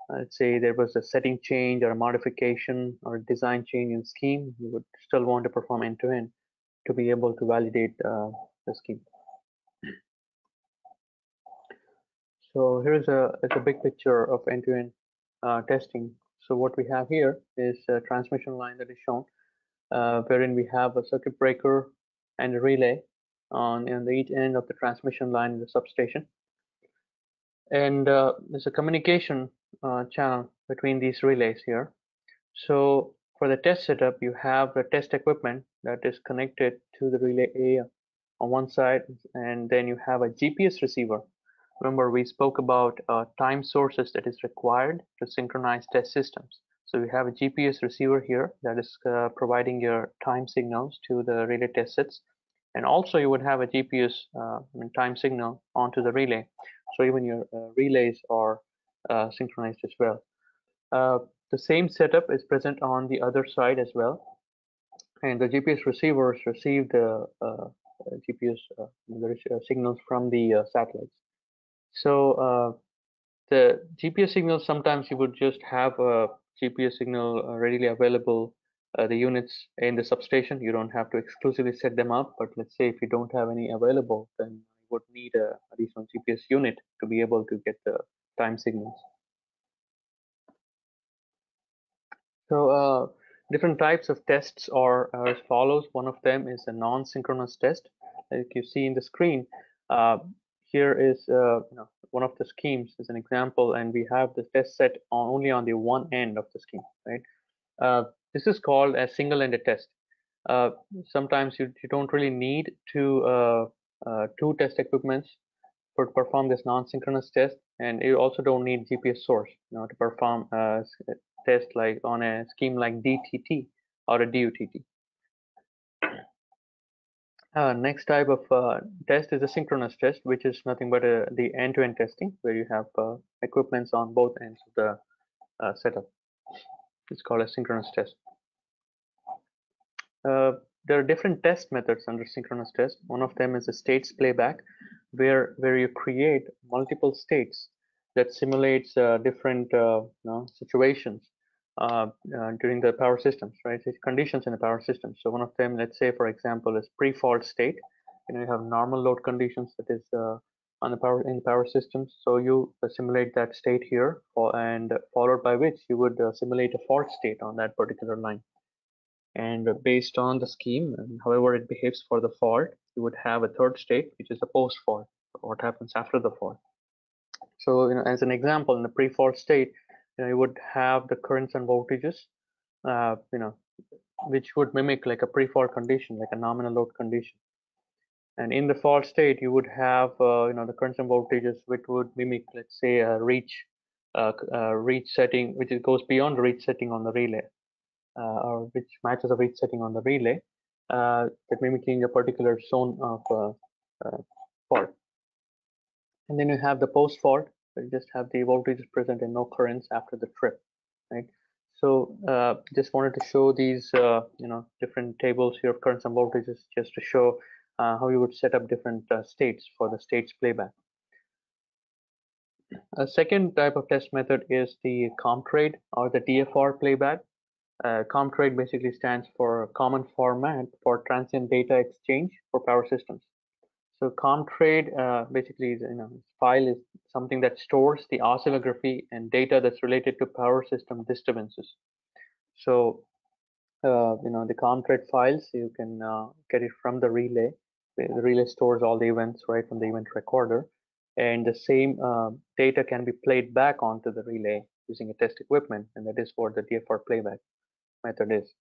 Uh, let's say there was a setting change or a modification or a design change in scheme, you would still want to perform end-to-end -end to be able to validate uh, the scheme. So here's a, it's a big picture of end-to-end -end, uh, testing. So what we have here is a transmission line that is shown, uh, wherein we have a circuit breaker and a relay on, on the each end of the transmission line in the substation. And uh, there's a communication uh, channel between these relays here. So for the test setup, you have the test equipment that is connected to the relay A on one side, and then you have a GPS receiver. Remember, we spoke about uh, time sources that is required to synchronize test systems. So we have a GPS receiver here that is uh, providing your time signals to the relay test sets and also you would have a GPS uh, time signal onto the relay. So even your uh, relays are uh, synchronized as well. Uh, the same setup is present on the other side as well. And the GPS receivers receive the uh, GPS the signals from the satellites. So the GPS signals, sometimes you would just have a GPS signal readily available uh, the units in the substation. You don't have to exclusively set them up, but let's say if you don't have any available, then you would need a additional GPS unit to be able to get the time signals. So uh, different types of tests are as follows. One of them is a non-synchronous test. Like you see in the screen, uh, here is uh, you know, one of the schemes as an example, and we have the test set on, only on the one end of the scheme, right? Uh, this is called a single-ended test. Uh, sometimes you, you don't really need two, uh, uh, two test equipments for to perform this non-synchronous test, and you also don't need GPS source you know, to perform test like on a scheme like DTT or a DUTT. Uh, next type of uh, test is a synchronous test, which is nothing but uh, the end-to-end -end testing, where you have uh, equipments on both ends of the uh, setup. It's called a synchronous test. Uh, there are different test methods under synchronous test. One of them is a states playback, where where you create multiple states that simulates different you know, situations Uh, uh, during the power systems, right? It's conditions in the power system. So one of them, let's say, for example, is pre-fault state. You know, you have normal load conditions that is uh, on the power in the power systems. So you simulate that state here, for, and followed by which you would uh, simulate a fault state on that particular line and based on the scheme and however it behaves for the fault you would have a third state which is a post fault what happens after the fault so you know as an example in the pre-fault state you know you would have the currents and voltages uh, you know which would mimic like a pre-fault condition like a nominal load condition and in the fault state you would have uh, you know the currents and voltages which would mimic let's say a reach uh, uh reach setting which goes beyond the reach setting on the relay uh, or which matches a reach setting on the relay uh, that mimicking a particular zone of fault. And then you have the post fault, you just have the voltages present and no currents after the trip, right? So uh, just wanted to show these, uh, you know, different tables here of currents and voltages just to show uh, how you would set up different states for the states playback. A second type of test method is the COMTRADE or the DFR playback. Uh, COMTRADE basically stands for Common Format for Transient Data Exchange for Power Systems. So COMTRADE uh, basically is, you know, file is something that stores the oscillography and data that's related to power system disturbances. So, uh, you know, the COMTRADE files, you can uh, get it from the relay. The relay stores all the events right from the event recorder. And the same uh, data can be played back onto the relay using a test equipment, and that is for the DFR playback method is.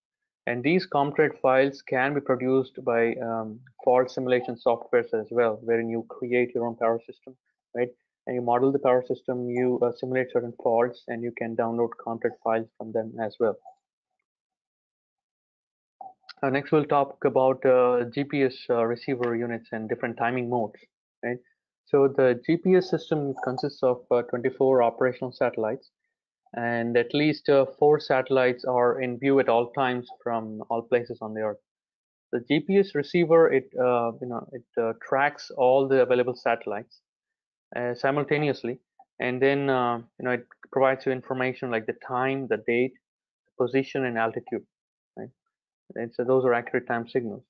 And these COMTRADE files can be produced by um, fault simulation softwares as well, wherein you create your own power system, right? And you model the power system, you uh, simulate certain faults, and you can download COMTRADE files from them as well. Uh, next, we'll talk about uh, GPS uh, receiver units and different timing modes. Right. So the GPS system consists of uh, 24 operational satellites, and at least uh, four satellites are in view at all times from all places on the Earth. The GPS receiver, it uh, you know, it tracks all the available satellites simultaneously, and then you know, it provides you information like the time, the date, the position, and altitude. Right? So those are accurate time signals.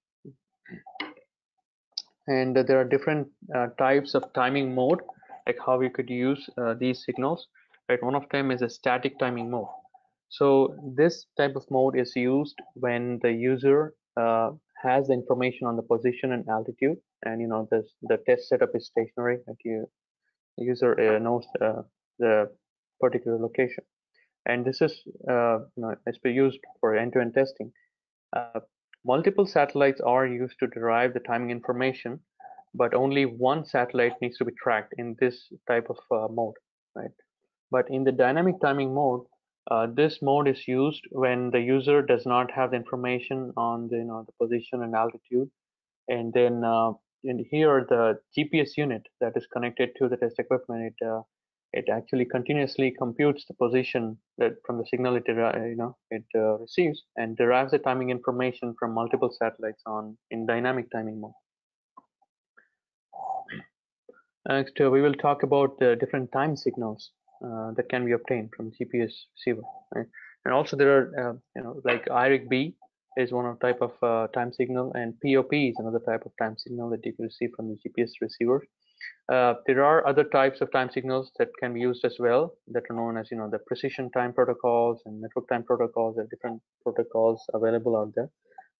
And there are different uh, types of timing mode, like how you could use uh, these signals. Right? One of them is a static timing mode. So this type of mode is used when the user uh, has the information on the position and altitude, and you know the the test setup is stationary. That you the user uh, knows uh, the particular location, and this is uh, you know, it's used for end-to-end -end testing. Uh, multiple satellites are used to derive the timing information, but only one satellite needs to be tracked in this type of uh, mode, right? But in the dynamic timing mode, uh, this mode is used when the user does not have the information on the, you know, the position and altitude. And then uh, in here, the GPS unit that is connected to the test equipment, it uh, it actually continuously computes the position that from the signal it you know it uh, receives and derives the timing information from multiple satellites on in dynamic timing mode. Next, uh, we will talk about the different time signals uh, that can be obtained from GPS receiver. Right? And also there are, uh, you know, like IRIG-B is one of type of uh, time signal, and POP is another type of time signal that you can receive from the GPS receiver. Uh, there are other types of time signals that can be used as well that are known as you know the precision time protocols and network time protocols are different protocols available out there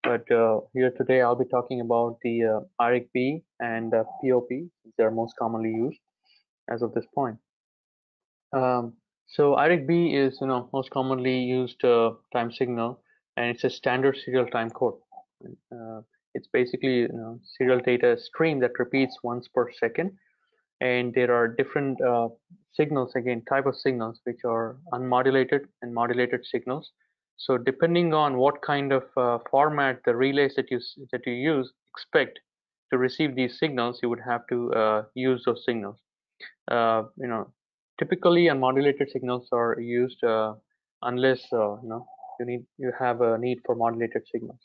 but uh, here today I'll be talking about the uh, IRIG-B and POP they are most commonly used as of this point um, so IRIG-B is you know most commonly used uh, time signal and it's a standard serial time code uh, it's basically you know, serial data stream that repeats once per second. And there are different uh, signals, again, type of signals, which are unmodulated and modulated signals. So depending on what kind of uh, format the relays that you that you use expect to receive these signals, you would have to uh, use those signals. Uh, you know, typically unmodulated signals are used uh, unless uh, you know you need you have a need for modulated signals.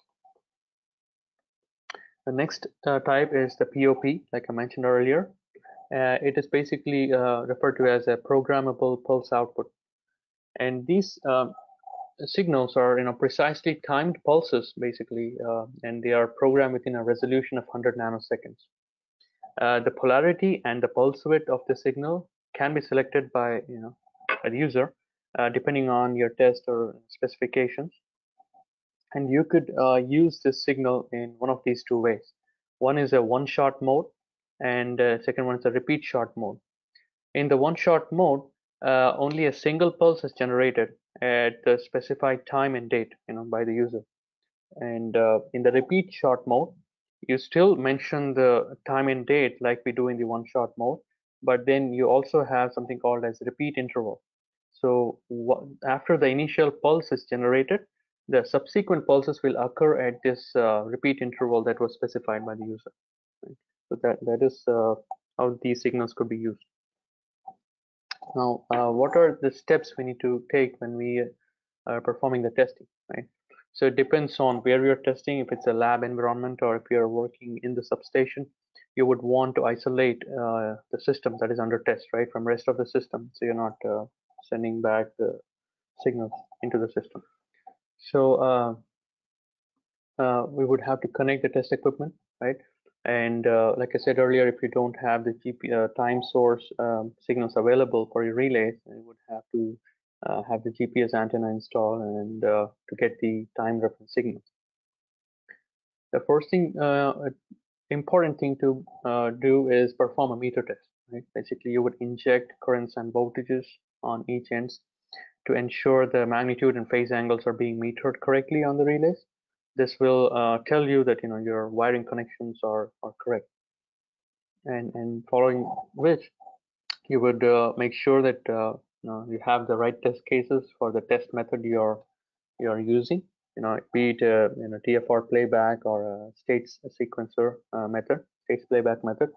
The next uh, type is the POP, like I mentioned earlier. Uh, it is basically uh, referred to as a programmable pulse output. And these um, signals are you know, precisely timed pulses, basically, uh, and they are programmed within a resolution of 100 nanoseconds. The polarity and the pulse width of the signal can be selected by you know, a user, uh, depending on your test or specifications and you could uh, use this signal in one of these two ways. One is a one-shot mode, and uh, second one is a repeat shot mode. In the one-shot mode, uh, only a single pulse is generated at the specified time and date, you know, by the user. And uh, in the repeat shot mode, you still mention the time and date like we do in the one-shot mode, but then you also have something called as repeat interval. So after the initial pulse is generated, the subsequent pulses will occur at this uh, repeat interval that was specified by the user. Right? So that, that is uh, how these signals could be used. Now, uh, what are the steps we need to take when we are performing the testing, right? So it depends on where you're testing, if it's a lab environment or if you're working in the substation, you would want to isolate uh, the system that is under test, right, from rest of the system. So you're not uh, sending back the signals into the system. So uh, uh, we would have to connect the test equipment, right? And uh, like I said earlier, if you don't have the GP, uh, time source um, signals available for your relays, you would have to uh, have the GPS antenna installed and uh, to get the time reference signals. The first thing, important thing to do is perform a meter test. Right? Basically, you would inject currents and voltages on each ends to ensure the magnitude and phase angles are being metered correctly on the relays. this will uh, tell you that you know your wiring connections are are correct and and following which you would uh, make sure that uh, you, know, you have the right test cases for the test method you're you're using you know be it a you know DFR playback or a states sequencer uh, method states playback method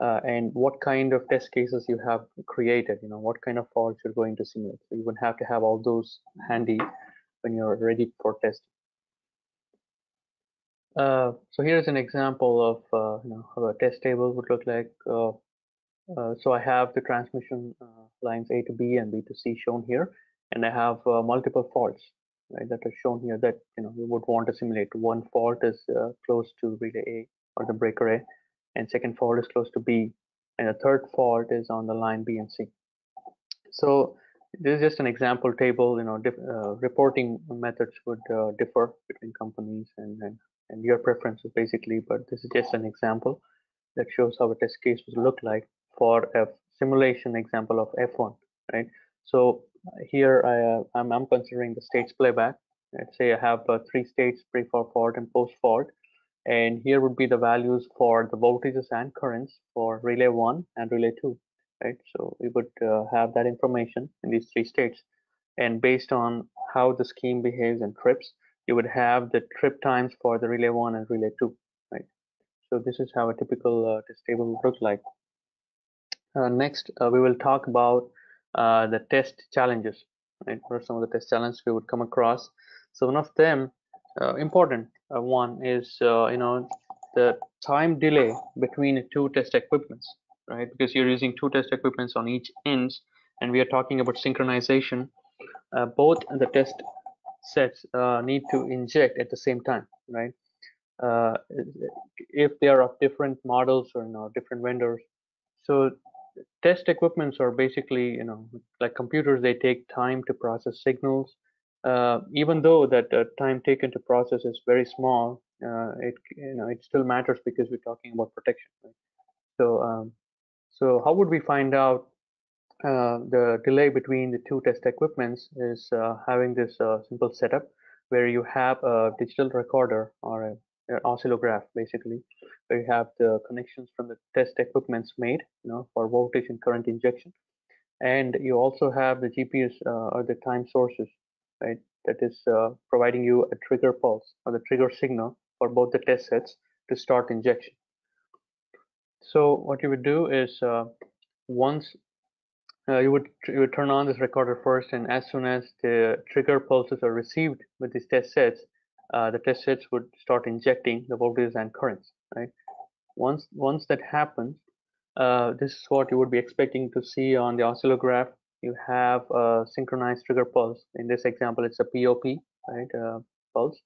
uh, and what kind of test cases you have created you know what kind of faults you're going to simulate. So you would have to have all those handy when you're ready for testing uh, so here's an example of uh, you know how a test table would look like. Uh, uh so I have the transmission lines A to B and B to C shown here, and I have multiple faults right, that are shown here that you know we would want to simulate. One fault is uh, close to relay A or the breaker A, and second fault is close to B, and the third fault is on the line B and C. So this is just an example table. You know, uh, reporting methods would uh, differ between companies and, and and your preferences basically, but this is just an example that shows how a test case would look like for a simulation example of F1, right? So here I, uh, I'm, I'm, considering the states playback. Let's say I have uh, three states pre-fault fault and post-fault, and here would be the values for the voltages and currents for relay one and relay two, right? So we would uh, have that information in these three states, and based on how the scheme behaves and trips, you would have the trip times for the relay one and relay two, right? So this is how a typical uh, test table would look like. Uh, next, uh, we will talk about uh, the test challenges, right? What are some of the test challenges we would come across? So one of them, uh, important uh, one is, you know, the time delay between two test equipments, right? Because you're using two test equipments on each ends, and we are talking about synchronization. both the test sets uh, need to inject at the same time, right? Uh, if they are of different models or you know, different vendors. So test equipments are basically, you know, like computers, they take time to process signals. Uh, even though that uh, time taken to process is very small, uh, it you know it still matters because we're talking about protection. Right? So um, so how would we find out uh, the delay between the two test equipments is uh, having this uh, simple setup where you have a digital recorder or a, oscillograph basically where you have the connections from the test equipments made you know for voltage and current injection. And you also have the GPS uh, or the time sources right? That is uh, providing you a trigger pulse or the trigger signal for both the test sets to start injection. So what you would do is once uh, you would you would turn on this recorder first, and as soon as the trigger pulses are received with these test sets, uh, the test sets would start injecting the voltages and currents. Right. Once once that happens, uh, this is what you would be expecting to see on the oscillograph. You have a synchronized trigger pulse. In this example, it's a POP, right, uh, pulse.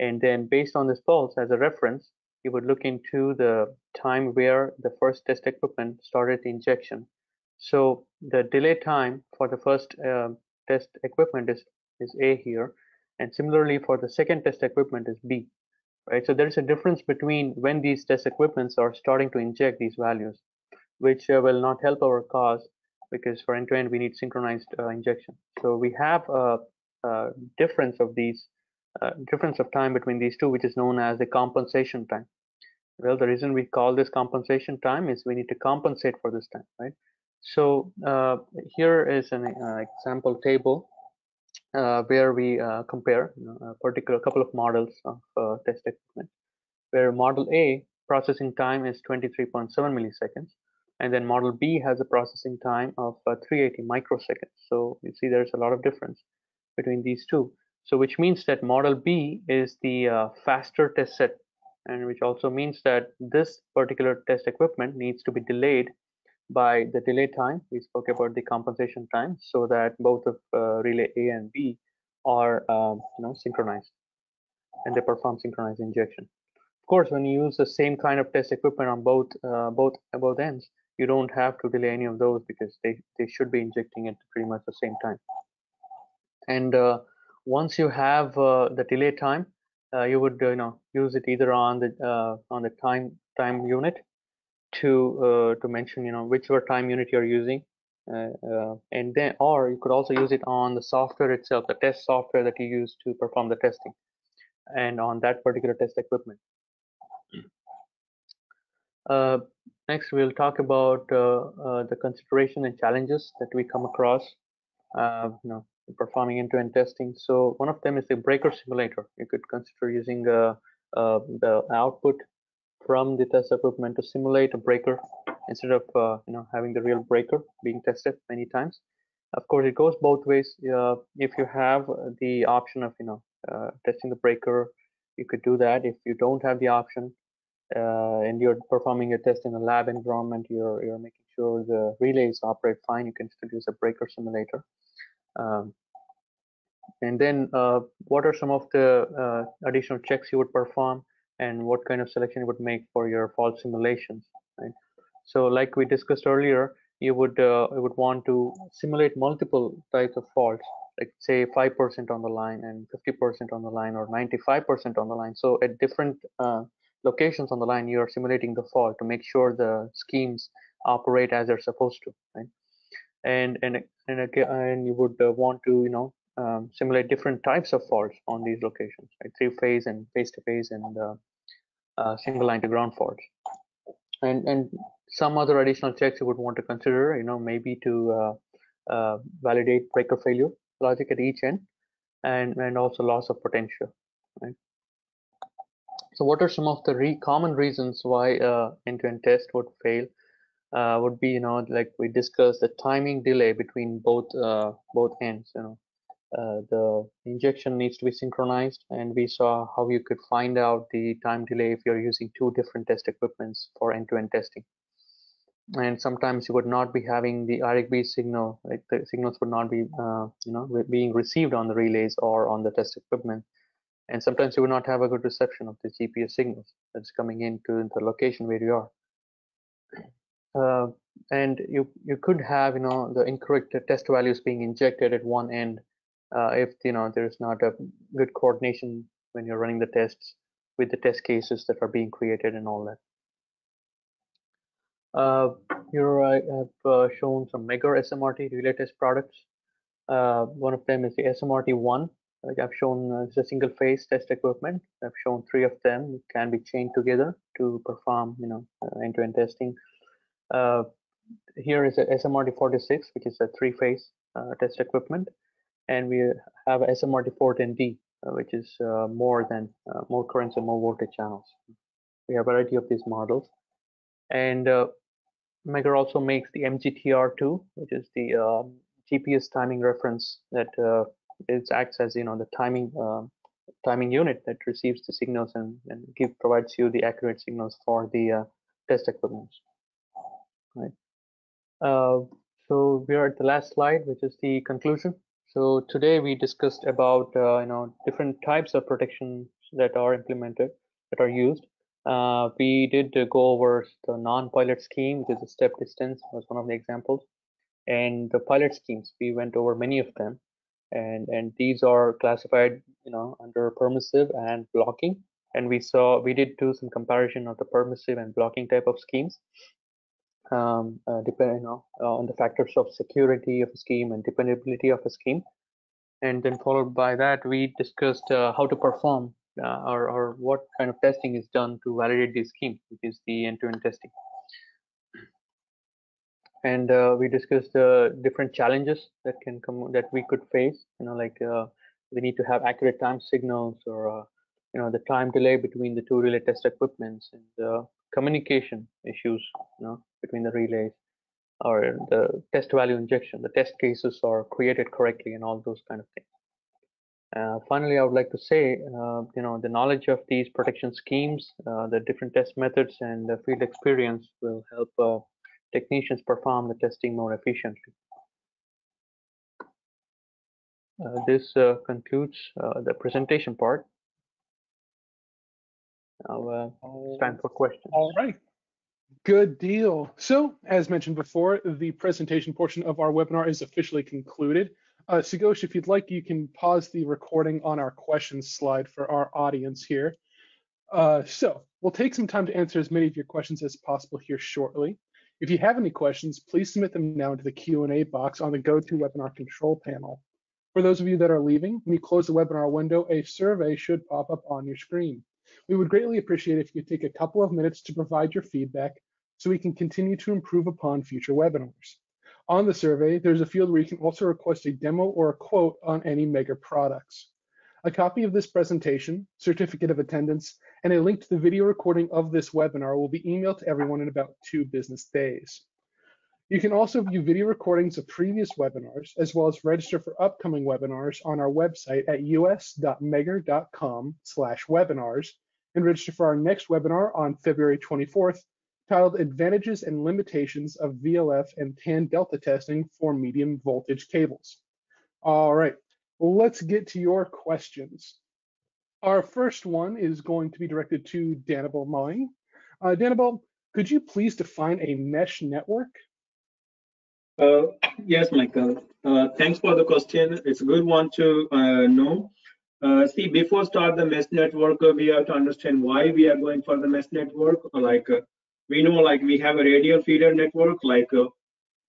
And then based on this pulse as a reference, you would look into the time where the first test equipment started the injection so the delay time for the first uh, test equipment is, is A here. And similarly for the second test equipment is B, right? So there's a difference between when these test equipments are starting to inject these values, which uh, will not help our cause because for end-to-end -end we need synchronized uh, injection. So we have a, a difference of these, uh, difference of time between these two, which is known as the compensation time. Well, the reason we call this compensation time is we need to compensate for this time, right? So uh, here is an uh, example table where we uh, compare you know, a particular couple of models of uh, test equipment, where model A processing time is 23.7 milliseconds, and then model B has a processing time of uh, 380 microseconds. So you see there's a lot of difference between these two. So which means that model B is the faster test set, and which also means that this particular test equipment needs to be delayed by the delay time. We spoke about the compensation time so that both of uh, relay A and B are um, you know synchronized and they perform synchronized injection. Of course, when you use the same kind of test equipment on both uh, both both ends, you don't have to delay any of those because they they should be injecting at pretty much the same time. And uh, once you have uh, the delay time, uh, you would you know use it either on the uh, on the time time unit to uh, to mention you know whichever time unit you're using uh, uh, and then or you could also use it on the software itself the test software that you use to perform the testing and on that particular test equipment. Uh, next, we'll talk about uh, uh, the consideration and challenges that we come across, uh, you know, performing end-to-end testing. So one of them is the breaker simulator. You could consider using the output from the test equipment to simulate a breaker instead of you know having the real breaker being tested many times. Of course, it goes both ways. if you have the option of you know testing the breaker, you could do that. If you don't have the option, uh, and you're performing a test in a lab environment, you're, you're making sure the relays operate fine, you can still use a breaker simulator. Um, and then uh, what are some of the uh, additional checks you would perform and what kind of selection you would make for your fault simulations, right? So like we discussed earlier, you would uh, you would want to simulate multiple types of faults, like say 5% on the line and 50% on the line or 95% on the line. So at different uh, locations on the line, you're simulating the fault to make sure the schemes operate as they're supposed to, right? And and and again, and you would uh, want to you know um, simulate different types of faults on these locations, right? Three phase and phase to phase and uh, uh, single line to ground faults. And and some other additional checks you would want to consider, you know, maybe to uh, uh, validate breaker failure logic at each end, and and also loss of potential, right? So what are some of the re common reasons why uh, end-to-end test would fail? Uh, would be, you know, like we discussed, the timing delay between both uh, both ends. You know, uh, the injection needs to be synchronized, and we saw how you could find out the time delay if you're using two different test equipments for end-to-end testing. And sometimes you would not be having the IRIG-B signal, like the signals would not be, uh, you know, being received on the relays or on the test equipment and sometimes you would not have a good reception of the GPS signals that's coming into the location where you are. Uh, and you you could have you know the incorrect test values being injected at one end if you know there's not a good coordination when you're running the tests with the test cases that are being created and all that. Uh, here I have uh, shown some Megger SMRT relay test products. Uh, one of them is the SMRT1, like I've shown uh, a single phase test equipment. I've shown three of them can be chained together to perform, you know, uh, end-to-end testing. Uh, here is a SMRT46, which is a three-phase uh, test equipment, and we have a SMRT410D, uh, which is uh, more than more currents and more voltage channels. We have a variety of these models, and Megger also makes the MGTR2, which is the um, GPS timing reference that it acts as you know the timing uh, timing unit that receives the signals and, and give provides you the accurate signals for the uh, test equipment. Right. Uh, so we are at the last slide, which is the conclusion. So today we discussed about uh, you know different types of protections that are implemented that are used. Uh, we did go over the non-pilot scheme, which is a step distance, was one of the examples, and the pilot schemes. We went over many of them and and these are classified you know under permissive and blocking and we saw we did do some comparison of the permissive and blocking type of schemes um, uh, depending you know, uh, on the factors of security of a scheme and dependability of a scheme. And then followed by that we discussed uh, how to perform uh, or, or what kind of testing is done to validate these schemes which is the end-to-end -end testing. And uh, we discussed uh, different challenges that can come that we could face you know like we need to have accurate time signals or you know the time delay between the two relay test equipments and communication issues you know between the relays or the test value injection the test cases are created correctly and all those kind of things uh, finally, I would like to say, uh, you know, the knowledge of these protection schemes, uh, the different test methods, and the field experience will help uh, technicians perform the testing more efficiently. Uh, this uh, concludes the presentation part. Now it's time for questions. All right. Good deal. So, as mentioned before, the presentation portion of our webinar is officially concluded. Uh, Sugosh, if you'd like, you can pause the recording on our questions slide for our audience here. Uh, so, we'll take some time to answer as many of your questions as possible here shortly. If you have any questions, please submit them now into the Q&A box on the GoToWebinar control panel. For those of you that are leaving, when you close the webinar window, a survey should pop up on your screen. We would greatly appreciate if you could take a couple of minutes to provide your feedback so we can continue to improve upon future webinars. On the survey, there's a field where you can also request a demo or a quote on any Megger products. A copy of this presentation, certificate of attendance, and a link to the video recording of this webinar will be emailed to everyone in about two business days. You can also view video recordings of previous webinars, as well as register for upcoming webinars on our website at us.megger.com slash webinars, and register for our next webinar on February 24th, titled Advantages and Limitations of VLF and TAN Delta Testing for Medium Voltage Cables. All right, let's get to your questions. Our first one is going to be directed to Danibal Mowing. Uh, Danibal, could you please define a mesh network? Uh, yes, Michael. Uh, thanks for the question. It's a good one to uh, know. Uh, see, before start the mesh network, uh, we have to understand why we are going for the mesh network. Like uh, we know, like we have a radial feeder network. Like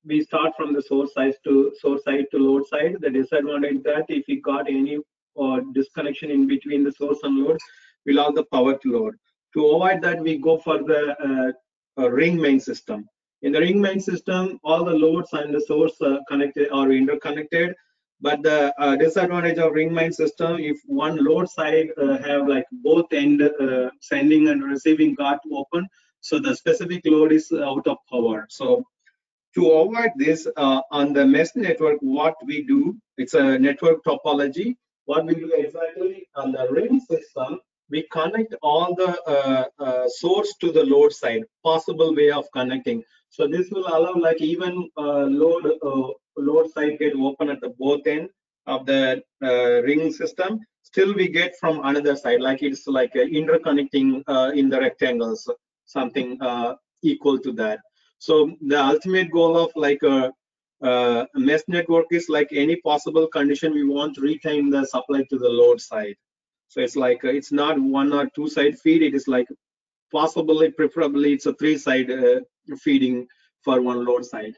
we start from the source side to source side to load side. The disadvantage that if we got any disconnection in between the source and load, we lose the power to load. To avoid that, we go for the ring main system in the ring main system, all the loads and the source uh, connected or interconnected. But the uh, disadvantage of ring main system, if one load side uh, have like both end uh, sending and receiving got open, so the specific load is out of power. So to avoid this uh, on the mesh network, what we do, it's a network topology. What we do exactly on the ring system, we connect all the uh, uh, source to the load side, possible way of connecting. So this will allow like even uh, load uh, load side get open at the both end of the uh, ring system. Still we get from another side, like it's like interconnecting in the rectangles, something uh, equal to that. So the ultimate goal of like a, a mesh network is like any possible condition we want to retain the supply to the load side. So it's like it's not one or two side feed. It is like possibly, preferably, it's a three side uh, feeding for one load side.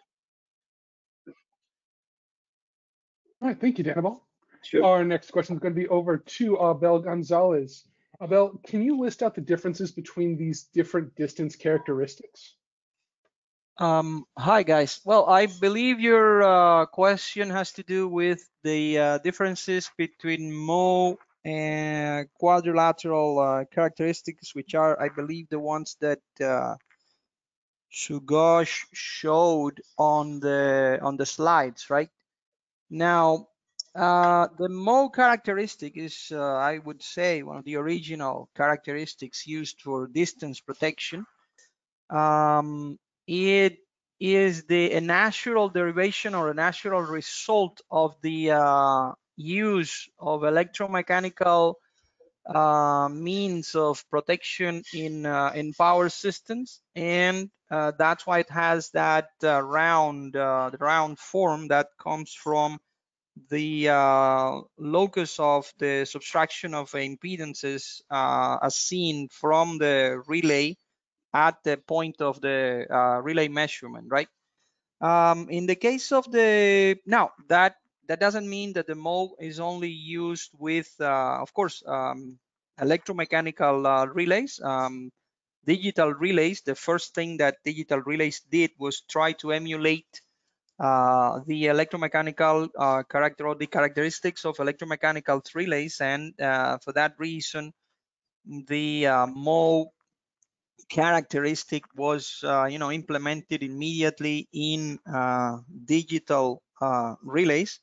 All right, thank you, Danibal. Sure. Our next question is going to be over to Abel Gonzalez. Abel, can you list out the differences between these different distance characteristics? Um, hi, guys. Well, I believe your uh, question has to do with the uh, differences between mho and quadrilateral uh, characteristics, which are, I believe, the ones that uh, Sugosh showed on the on the slides, right? Now, uh, the mho characteristic is, uh, I would say, one of the original characteristics used for distance protection. Um, it is the a natural derivation or a natural result of the uh, use of electromechanical uh, means of protection in uh, in power systems, and that's why it has that round the round form that comes from the uh, locus of the subtraction of impedances as seen from the relay at the point of the relay measurement, right? Um, in the case of the now that that doesn't mean that the mho is only used with, uh, of course, um, electromechanical uh, relays. Um, digital relays, the first thing that digital relays did was try to emulate uh, the electromechanical uh, character or the characteristics of electromechanical relays. And uh, for that reason, the uh, mho characteristic was, you know, implemented immediately in digital relays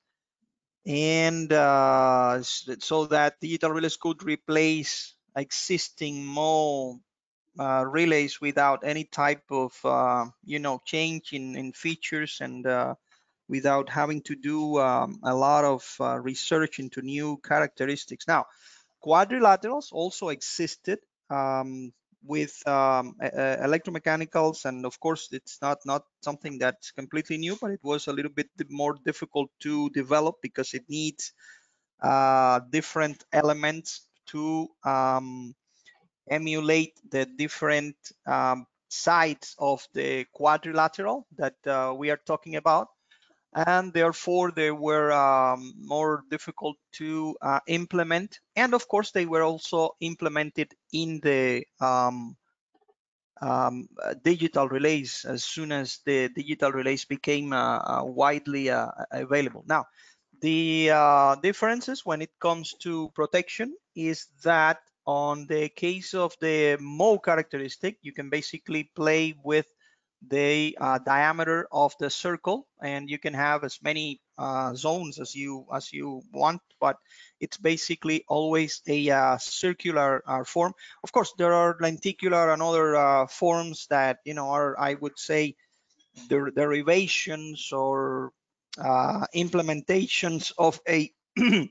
and uh, so that digital relays could replace existing mho uh, relays without any type of uh, you know change in, in features and uh, without having to do um, a lot of uh, research into new characteristics. Now, quadrilaterals also existed um, with um, electromechanicals and of course it's not not something that's completely new but it was a little bit more difficult to develop because it needs uh, different elements to um, emulate the different um, sides of the quadrilateral that uh, we are talking about and therefore they were um, more difficult to uh, implement. And of course, they were also implemented in the um, um, digital relays as soon as the digital relays became uh, uh widely uh, available. Now, the uh, differences when it comes to protection is that on the case of the mho characteristic, you can basically play with the uh, diameter of the circle and you can have as many uh, zones as you as you want but it's basically always a uh, circular uh, form. Of course there are lenticular and other uh, forms that you know are i would say der derivations or uh, implementations of a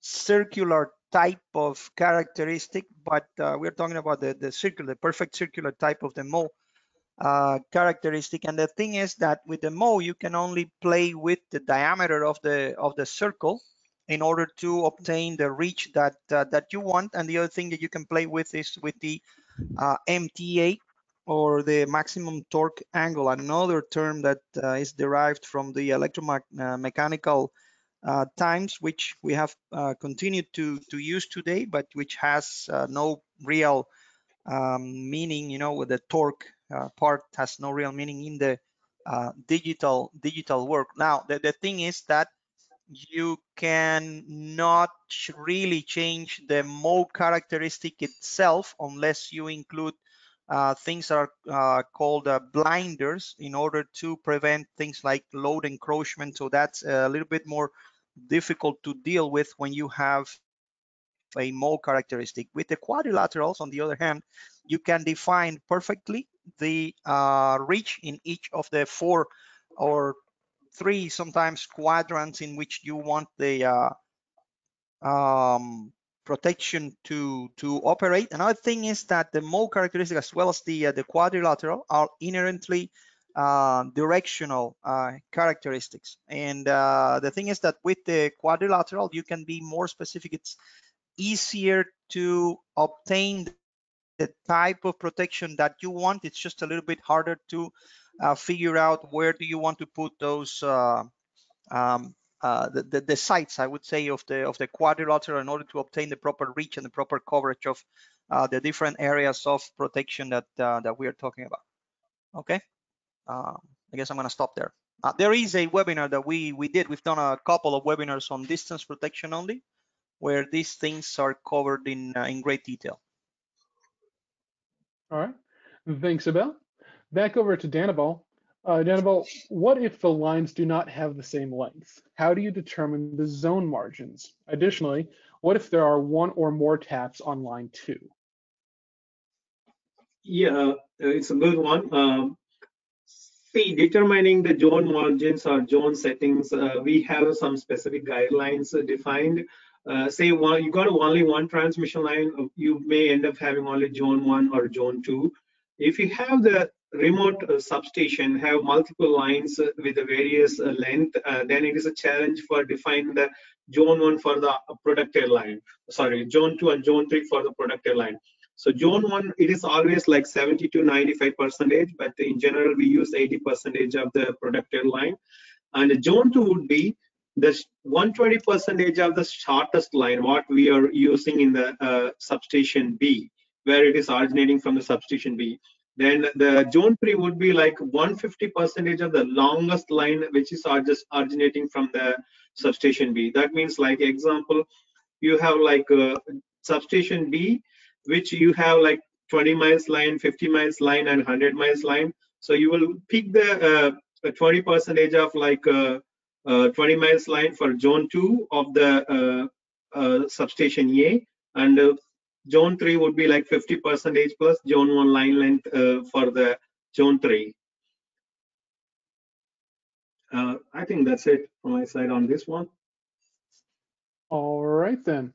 circular type of characteristic but we're talking about the the circular the perfect circular type of the mho uh, characteristic. And the thing is that with the mho, you can only play with the diameter of the of the circle in order to obtain the reach that uh, that you want. And the other thing that you can play with is with the uh, MTA or the maximum torque angle, another term that uh, is derived from the electromechanical uh, times, which we have uh, continued to to use today, but which has no real um, meaning, you know, with the torque uh, part has no real meaning in the uh, digital digital work. Now, the, the thing is that you can not really change the mho characteristic itself unless you include uh, things are uh, called uh, blinders in order to prevent things like load encroachment. So that's a little bit more difficult to deal with when you have a mho characteristic. With the quadrilaterals, on the other hand, you can define perfectly the uh, reach in each of the four or three sometimes quadrants in which you want the uh, um, protection to to operate. Another thing is that the mho characteristic as well as the uh, the quadrilateral are inherently uh, directional uh, characteristics. And uh, the thing is that with the quadrilateral, you can be more specific. It's easier to obtain the type of protection that you want. It's just a little bit harder to uh, figure out where do you want to put those uh, um, uh, the, the, the, sites, I would say, of the of the quadrilateral in order to obtain the proper reach and the proper coverage of uh, the different areas of protection that uh, that we are talking about. Okay, um, I guess I'm gonna stop there. Uh, there is a webinar that we we did. We've done a couple of webinars on distance protection only, where these things are covered in in great detail. All right. Thanks, Abel. Back over to Danibal. Uh, what if the lines do not have the same length? How do you determine the zone margins? Additionally, what if there are one or more taps on line two? Yeah, it's a good one. Um, see, determining the zone margins or zone settings, uh, we have some specific guidelines uh, defined uh, say one, you got only one transmission line, uh, you may end up having only zone one or zone two. If you have the remote uh, substation, have multiple lines uh, with the various uh, length, then it is a challenge for defining the zone one for the protected line. Sorry, zone two and zone three for the protected line. So zone one, it is always like 70 to 95 percentage, but in general, we use 80 percentage of the protected line. And zone two would be the 120 percentage of the shortest line what we are using in the uh, substation B where it is originating from the substation B then the zone 3 would be like 150 percentage of the longest line which is just originating from the substation B. That means like example you have like uh, substation B which you have like 20 miles line 50 miles line and 100 miles line. So you will pick the uh, 20 percentage of like uh, uh, 20 miles line for zone 2 of the uh, uh, substation A and zone 3 would be like 50 percentage plus zone 1 line length for the zone 3 I think that's it from my side on this one. All right then.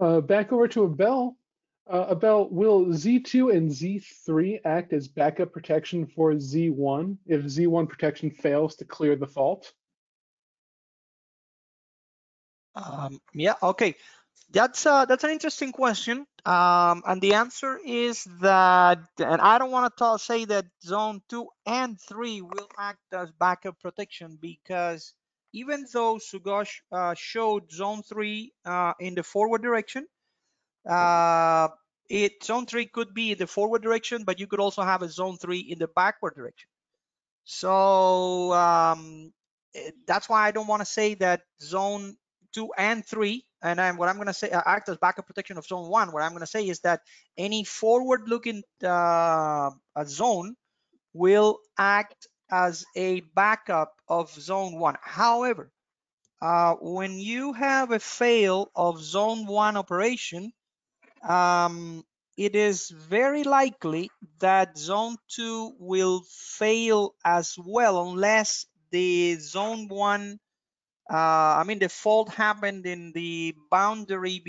Uh, back over to Abel. Uh, Abel, will Z2 and Z3 act as backup protection for Z1 if Z1 protection fails to clear the fault? Um, yeah, okay. That's uh, that's an interesting question, um, and the answer is that, and I don't want to say that zone two and three will act as backup protection because even though Sugosh uh, showed zone three uh, in the forward direction, uh, it zone three could be in the forward direction, but you could also have a zone three in the backward direction. So um, eh, that's why I don't want to say that zone two and three and I'm, what I'm going to say, uh, act as backup protection of zone one. What I'm going to say is that any forward-looking uh, zone will act as a backup of zone one. However, uh, when you have a fail of zone one operation, um, it is very likely that zone two will fail as well unless the zone one uh, I mean, the fault happened in the boundary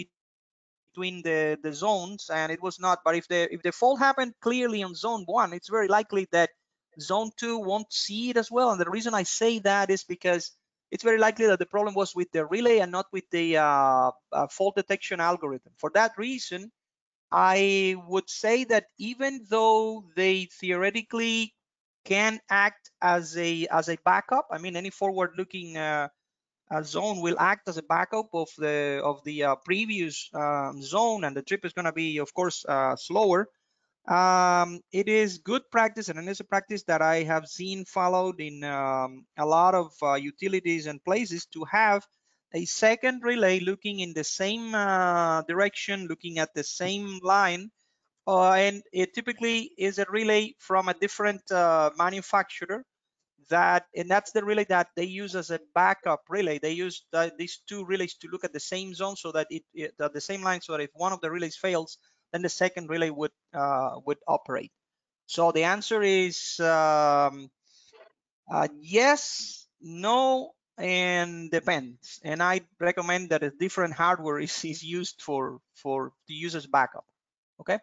between the, the zones and it was not, but if the, if the fault happened clearly on zone one, it's very likely that zone two won't see it as well. And the reason I say that is because it's very likely that the problem was with the relay and not with the uh, uh, fault detection algorithm. For that reason, I would say that even though they theoretically can act as a as a backup, I mean, any forward-looking uh, zone will act as a backup of the of the uh, previous um, zone and the trip is going to be of course uh, slower. Um, it is good practice and it is a practice that I have seen followed in um, a lot of uh, utilities and places to have a second relay looking in the same uh, direction looking at the same line. Uh, and it typically is a relay from a different uh, manufacturer that and that's the relay that they use as a backup relay. They use the, these two relays to look at the same zone so that it, it the same line so that if one of the relays fails then the second relay would uh, would operate. So the answer is um, uh, yes no and depends. And i recommend that a different hardware is, is used for for the user's backup okay?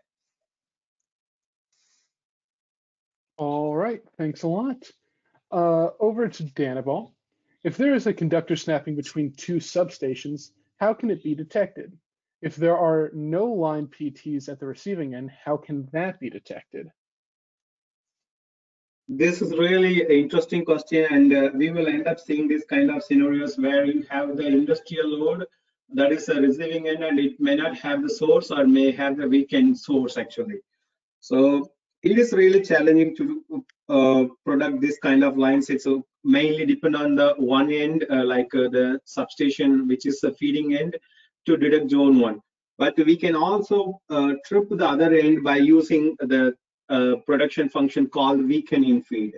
All right. Thanks a lot uh, over to Danabal. If there is a conductor snapping between two substations, how can it be detected? If there are no line PTs at the receiving end, how can that be detected? This is really an interesting question, and uh, we will end up seeing these kind of scenarios where you have the industrial load that is a receiving end, and it may not have the source or may have the weekend source actually. So it is really challenging to uh, product this kind of lines. It's uh, mainly depend on the one end, uh, like uh, the substation, which is the feeding end, to detect zone one. But we can also uh, trip the other end by using the production function called weak infeed.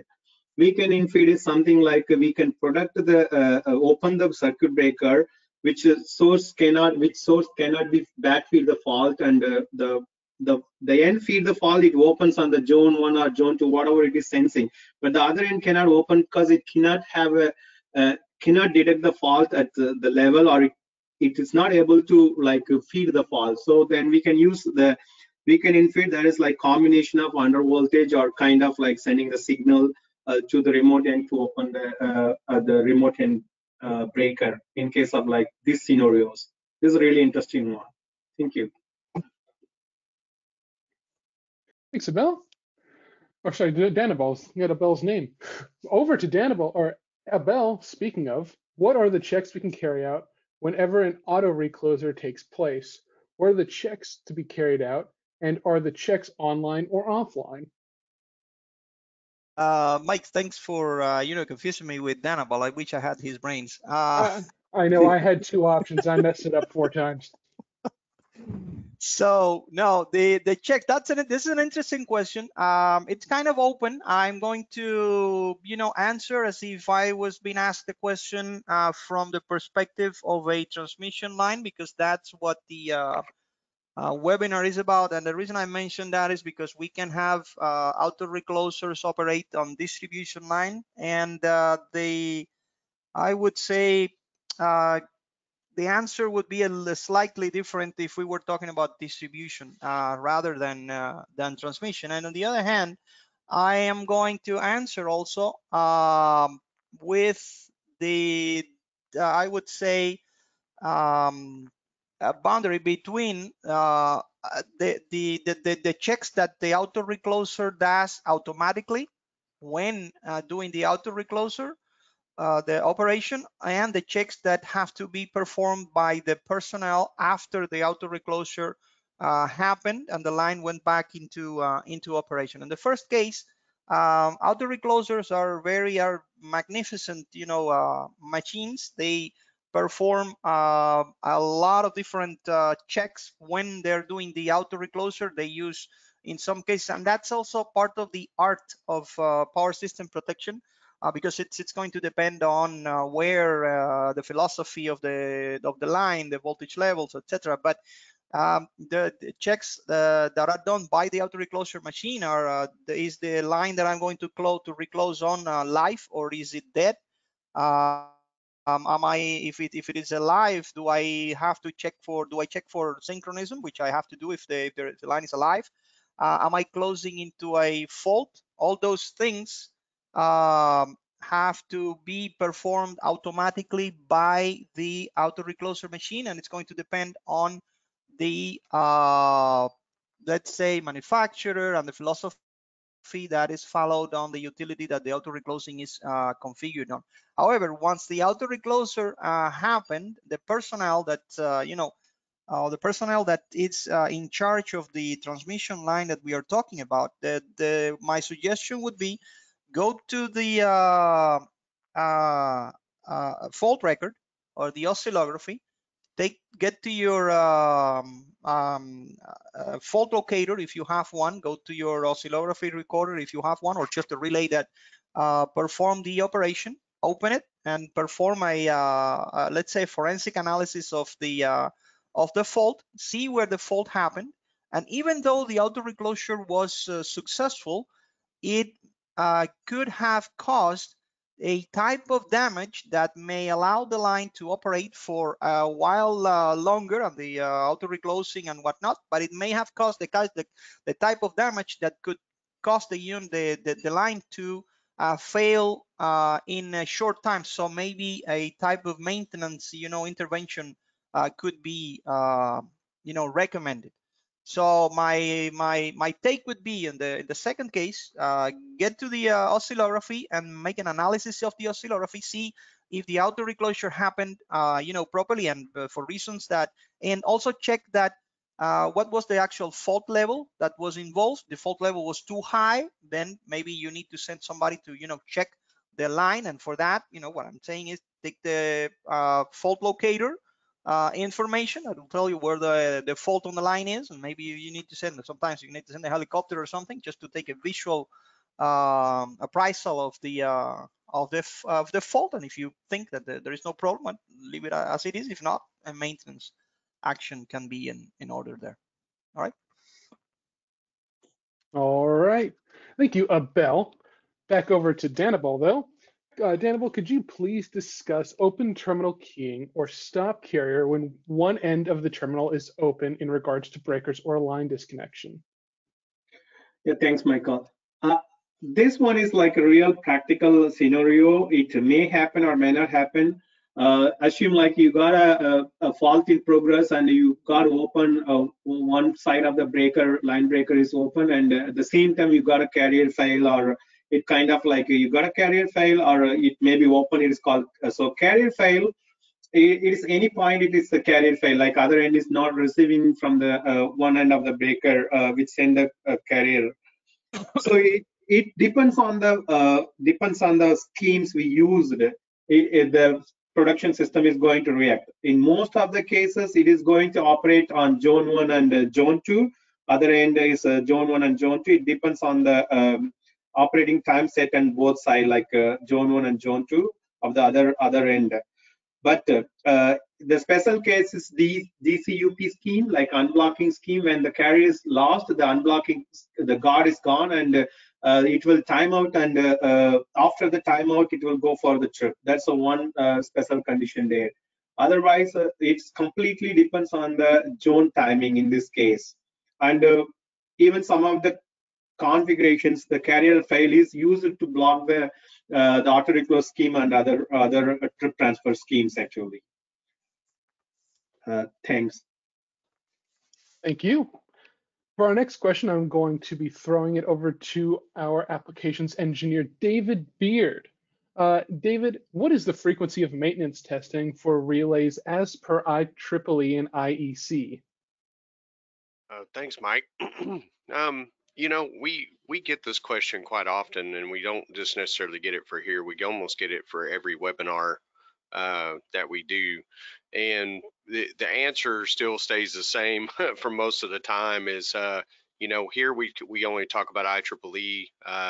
Weaken in feed is something like we can product the open the circuit breaker which source cannot which source cannot be backfeed the fault and the the the end feed the fault it opens on the zone one or zone two whatever it is sensing. But the other end cannot open because it cannot have a uh, cannot detect the fault at the, the level or it, it is not able to like feed the fault. So then we can use the weak infeed that is like combination of under voltage or kind of like sending the signal uh, to the remote end to open the uh, uh the remote end uh, breaker in case of like these scenarios. This is really interesting one. Thank you Thanks, Abel. Or sorry, Danabel's. You got Abel's name. Over to Danabel, or Abel, speaking of, what are the checks we can carry out whenever an auto recloser takes place? What are the checks to be carried out? And are the checks online or offline? Uh, Mike, thanks for uh, you know confusing me with Danabel. I wish I had his brains. Uh, I know I had two options. I messed it up four times. So no, the the check. That's an this is an interesting question. Um, it's kind of open. I'm going to you know answer as if I was being asked the question uh, from the perspective of a transmission line because that's what the uh, uh, webinar is about. And the reason I mentioned that is because we can have uh, auto reclosers operate on distribution line, and uh, they, I would say, uh, the answer would be a slightly different if we were talking about distribution uh, rather than uh, than transmission. And on the other hand, I am going to answer also um, with the uh, I would say um, a boundary between uh, the, the, the, the, checks that the auto recloser does automatically when uh, doing the auto recloser, uh, the operation, and the checks that have to be performed by the personnel after the auto reclosure uh, happened and the line went back into uh, into operation. In the first case, um, auto reclosers are very are magnificent, you know, uh, machines. They perform uh, a lot of different checks when they're doing the auto reclosure. They use in some cases, and that's also part of the art of power system protection. Uh, because it's it's going to depend on uh, where uh, the philosophy of the of the line, the voltage levels, etc. But um, the, the, checks that are done by the auto recloser machine are is the line that I'm going to close to reclose on live or is it dead? um, am I if it if it is alive, do I have to check for do I check for synchronism, which I have to do if the if the line is alive? Uh, am I closing into a fault? All those things um, have to be performed automatically by the auto recloser machine, and it's going to depend on the uh, let's say manufacturer and the philosophy that is followed on the utility that the auto reclosing is uh, configured on. However, once the auto recloser uh, happened, the personnel that, uh, you know, uh, the personnel that is uh, in charge of the transmission line that we are talking about, the, the, my suggestion would be go to the uh, fault record or the oscillography, take get to your um, um, uh, fault locator if you have one, go to your oscillography recorder if you have one, or just a relay that uh, perform the operation, open it and perform a, uh, uh let's say forensic analysis of the uh, of the fault, see where the fault happened, and even though the auto reclosure was uh, successful, it could have caused a type of damage that may allow the line to operate for a while uh, longer on the uh, auto reclosing and whatnot, but it may have caused the, the, the type of damage that could cause the, the, the, the line to uh, fail uh, in a short time. So maybe a type of maintenance, you know, intervention uh, could be, uh, you know, recommended. So my my my take would be in the in the second case, uh, get to the uh, oscillography and make an analysis of the oscillography, see if the auto reclosure happened, uh, you know, properly and uh, for reasons that, and also check that uh, what was the actual fault level that was involved. The fault level was too high, then maybe you need to send somebody to you know check the line, and for that, you know, what I'm saying is take the uh, fault locator uh, information. That will tell you where the, the fault on the line is and maybe you, need to send sometimes you need to send a helicopter or something just to take a visual um, appraisal of the uh, of the of the fault. And if you think that the, there is no problem leave it as it is. If not a maintenance action can be in in order there. All right? All right. Thank you abel. Back over to danabal though uh, could you please discuss open terminal keying or stop carrier when one end of the terminal is open in regards to breakers or line disconnection? Yeah, thanks, Michael. Uh, this one is like a real practical scenario. It may happen or may not happen. Uh, assume like you got a, a, a, fault in progress and you got open uh, one side of the breaker, line breaker is open, and at the same time you got a carrier fail or it kind of like you got a carrier fail or it may be open it is called uh, so carrier fail it is any point it is a carrier fail like other end is not receiving from the uh, one end of the breaker uh, which send a, a carrier. So it, it depends on the uh, depends on the schemes we used it, it, the production system is going to react. In most of the cases it is going to operate on zone 1 and uh, zone 2 other end is uh, zone 1 and zone 2 it depends on the um, operating time set on both side, like uh, zone 1 and zone 2 of the other other end. But uh, the special case is the DCUB scheme, like unblocking scheme. When the carrier is lost, the unblocking, the guard is gone, and uh, it will time out. And uh, uh, after the timeout, it will go for the trip. That's a one uh, special condition there. Otherwise, it's completely depends on the zone timing in this case. And even some of the configurations, the carrier fail is used to block the uh, the auto reclose scheme and other other trip transfer schemes actually. Uh, thanks. Thank you. For our next question, I'm going to be throwing it over to our applications engineer, David Beard. Uh, David, what is the frequency of maintenance testing for relays as per IEEE and IEC? Uh, thanks, Mike. um, you know, we we get this question quite often, and we don't just necessarily get it for here. We almost get it for every webinar uh, that we do, and the the answer still stays the same for most of the time. Is uh, you know, here we we only talk about IEEE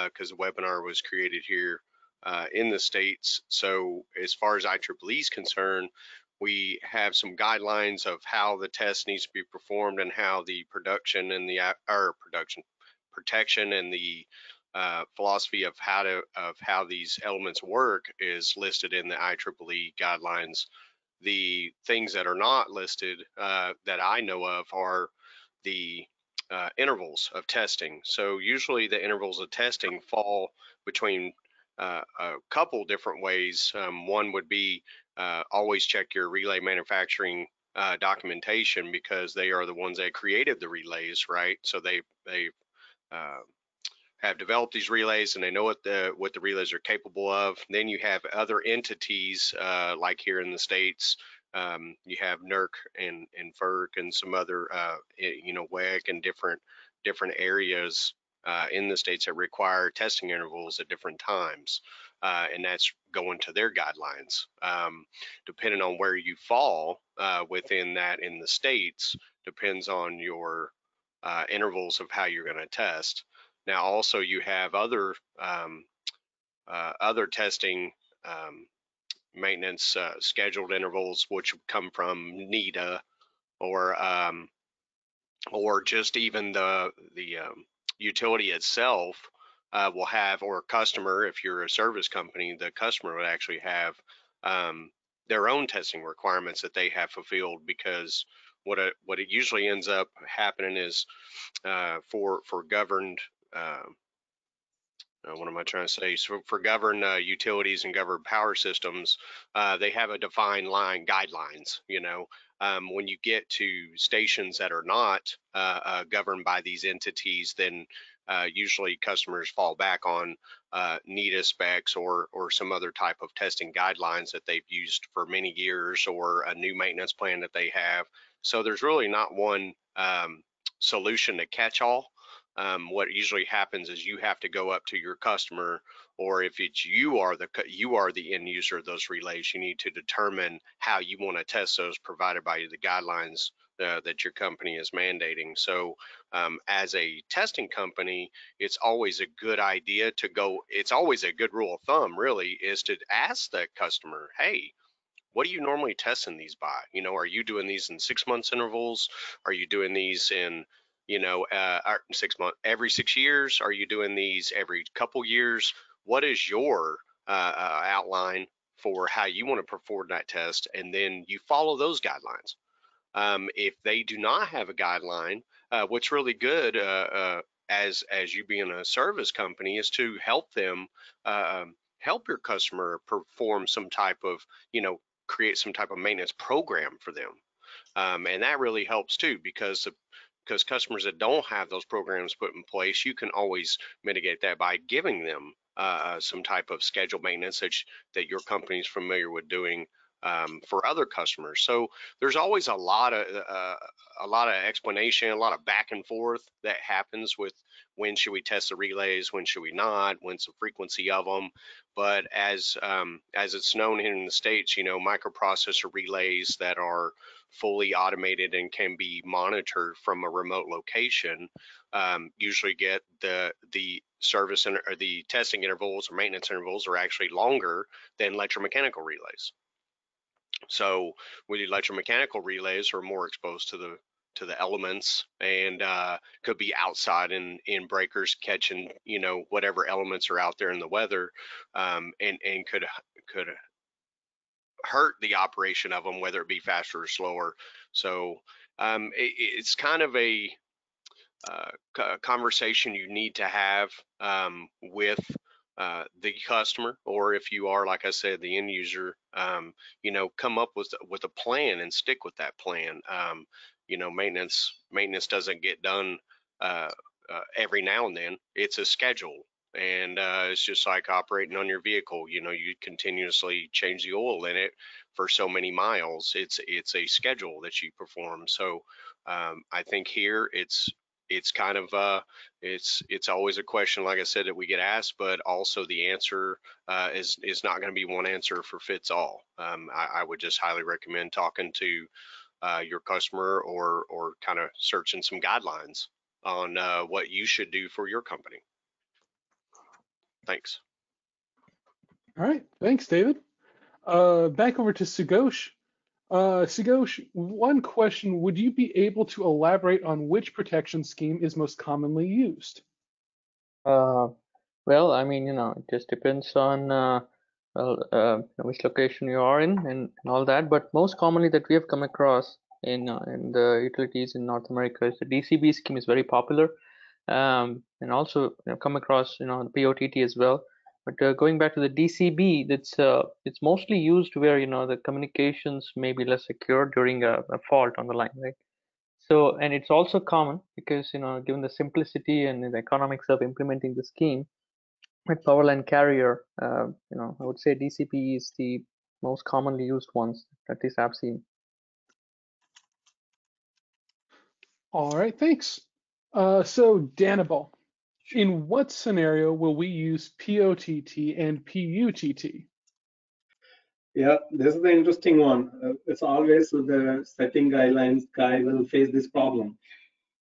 because uh, the webinar was created here uh, in the states. So as far as IEEE is concerned, we have some guidelines of how the test needs to be performed and how the production and the or production protection and the uh, philosophy of how to of how these elements work is listed in the IEEE guidelines. The things that are not listed uh, that I know of are the uh, intervals of testing. So usually the intervals of testing fall between uh, a couple different ways. Um, one would be uh, always check your relay manufacturing uh, documentation because they are the ones that created the relays, right? So they they uh, have developed these relays and they know what the what the relays are capable of. Then you have other entities uh, like here in the states. Um, you have NERC and and FERC and some other uh, you know WECC and different different areas uh, in the states that require testing intervals at different times. Uh, and that's going to their guidelines. Um, depending on where you fall uh, within that in the states, depends on your uh, intervals of how you're going to test. Now, also you have other um, uh, other testing um, maintenance uh, scheduled intervals, which come from NETA or um, or just even the the um, utility itself uh, will have, or customer, if you're a service company, the customer would actually have um, their own testing requirements that they have fulfilled because what it, what it usually ends up happening is uh, for for governed uh, uh, what am I trying to say? So for governed uh, utilities and governed power systems, uh, they have a defined line guidelines. You know, um, when you get to stations that are not uh, uh, governed by these entities, then usually customers fall back on uh, NETA specs or or some other type of testing guidelines that they've used for many years or a new maintenance plan that they have. So there's really not one um, solution to catch all. Um, what usually happens is you have to go up to your customer or if it's you are the you are the end user of those relays you need to determine how you want to test those provided by the guidelines uh, that your company is mandating so um, as a testing company it's always a good idea to go it's always a good rule of thumb really is to ask the customer hey what are you normally testing these by? You know are you doing these in six months intervals? Are you doing these in you know uh, six months every six years? Are you doing these every couple years? What is your uh, uh, outline for how you want to perform that test, and then you follow those guidelines. Um, if they do not have a guideline, uh, what's really good uh, uh, as as you being a service company is to help them um, help your customer perform some type of you know create some type of maintenance program for them, um, and that really helps too because the because customers that don't have those programs put in place, you can always mitigate that by giving them uh, some type of scheduled maintenance that, that your company is familiar with doing um, for other customers. So there's always a lot of uh, a lot of explanation, a lot of back and forth that happens with when should we test the relays, when should we not, when's the frequency of them. But as um, as it's known here in the states, you know, microprocessor relays that are fully automated and can be monitored from a remote location um, usually get the the service and or the testing intervals or maintenance intervals are actually longer than electromechanical relays. So with electromechanical relays are more exposed to the to the elements and uh, could be outside in in breakers catching you know whatever elements are out there in the weather um, and and could could hurt the operation of them whether it be faster or slower so um, it, it's kind of a uh, conversation you need to have um, with uh, the customer, or if you are, like I said, the end user, um, you know, come up with with a plan and stick with that plan. Um, you know, maintenance maintenance doesn't get done uh, uh, every now and then. It's a schedule, and uh, it's just like operating on your vehicle. You know, you continuously change the oil in it for so many miles. It's it's a schedule that you perform. So um, I think here it's it's kind of uh, it's it's always a question, like I said, that we get asked, but also the answer uh, is is not going to be one answer for fits all. Um, I, I, would just highly recommend talking to uh, your customer or or kind of searching some guidelines on uh, what you should do for your company. Thanks. All right, thanks, David. Uh, back over to Sugosh. Uh, Sugosh, one question, would you be able to elaborate on which protection scheme is most commonly used? Uh, well, I mean, you know, it just depends on uh, well, uh, which location you are in and, and, all that. But most commonly that we have come across in uh, in the utilities in North America is the DCB scheme is very popular, um, and also you know, come across you know the POTT as well. But uh, going back to the DCB, that's uh, it's mostly used where you know the communications may be less secure during a, a, fault on the line, right? So and it's also common because you know given the simplicity and the economics of implementing the scheme, with power line carrier, uh, you know I would say DCB is the most commonly used ones that least I've seen. All right, thanks. Uh, so Danabal, in what scenario will we use POTT and PUTT? Yeah, this is the interesting one. Uh, it's always the setting guidelines guy will face this problem.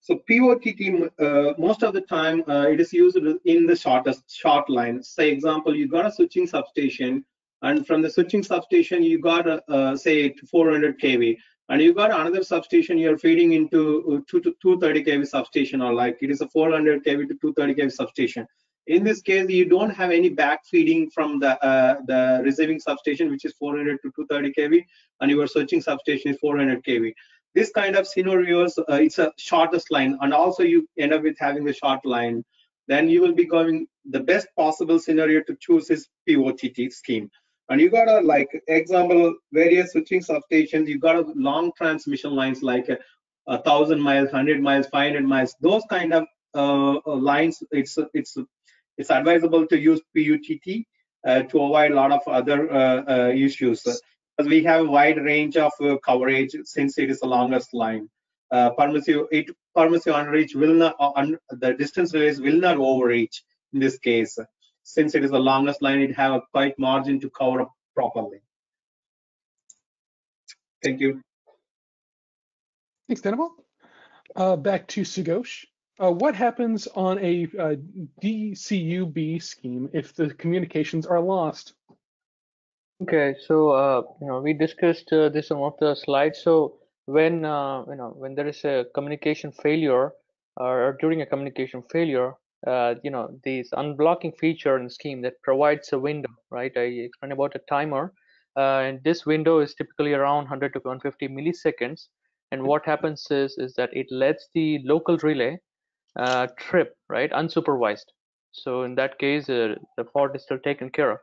So POTT, uh, most of the time, uh, it is used in the shortest short line. Say example, you got a switching substation, and from the switching substation, you got a, uh, say 400 kV and you got another substation you're feeding into uh, 2 to 230 kV substation or like it is a 400 kV to 230 kV substation. In this case, you don't have any back feeding from the uh, the receiving substation, which is 400 to 230 kV, and your switching substation is 400 kV. This kind of scenarios, uh, it's a shortest line, and also you end up with having the short line. Then you will be going the best possible scenario to choose is POTT scheme and you got a like example various switching substations you got a long transmission lines like a, a thousand miles hundred miles 500 miles those kind of uh, uh, lines it's it's it's advisable to use PUTT uh, to avoid a lot of other uh, uh, issues because we have a wide range of uh, coverage since it is the longest line permissive it permissive underreach will not un, the distance release will not overreach in this case since it is the longest line, it have a quite margin to cover up properly. Thank you. Thanks, Danabal. Uh, back to Sugosh. Uh, what happens on a uh, DCUB scheme if the communications are lost? Okay, so uh, you know we discussed uh, this on one of the slides. So when uh, you know when there is a communication failure or during a communication failure, uh, you know this unblocking feature in scheme that provides a window right? I explained about a timer uh, and this window is typically around 100 to 150 milliseconds. And what happens is is that it lets the local relay uh, trip right? Unsupervised. So in that case uh, the fault is still taken care of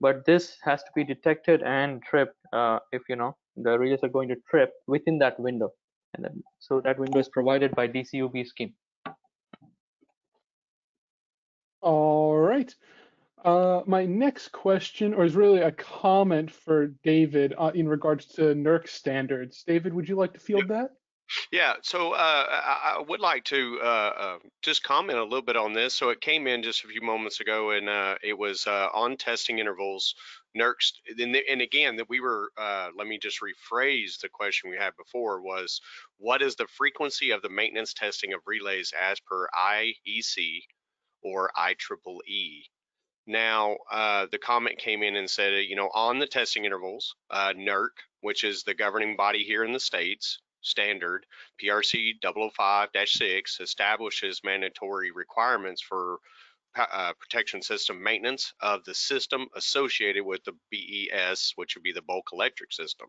but this has to be detected and tripped uh, if you know the relays are going to trip within that window and then, so that window is provided by dcub scheme all right. Uh, my next question, or is really a comment for David uh, in regards to NERC standards. David, would you like to field that? Yeah, so uh, I, would like to uh, uh, just comment a little bit on this. So it came in just a few moments ago, and uh, it was uh, on testing intervals. NERCs, and, and again, that we were. Uh, let me just rephrase the question we had before: was what is the frequency of the maintenance testing of relays as per IEC or IEEE. Now, uh, the comment came in and said, you know, on the testing intervals, uh, NERC, which is the governing body here in the States, standard PRC 005-6 establishes mandatory requirements for uh, protection system maintenance of the system associated with the BES, which would be the bulk electric system,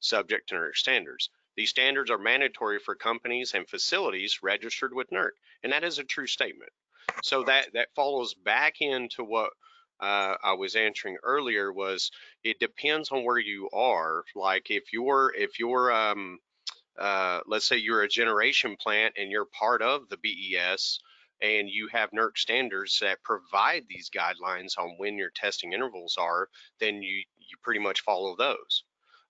subject to NERC standards. These standards are mandatory for companies and facilities registered with NERC, and that is a true statement so that that follows back into what uh, I was answering earlier was it depends on where you are. Like if you're if you're um, uh, let's say you're a generation plant and you're part of the BES and you have NERC standards that provide these guidelines on when your testing intervals are, then you, you pretty much follow those.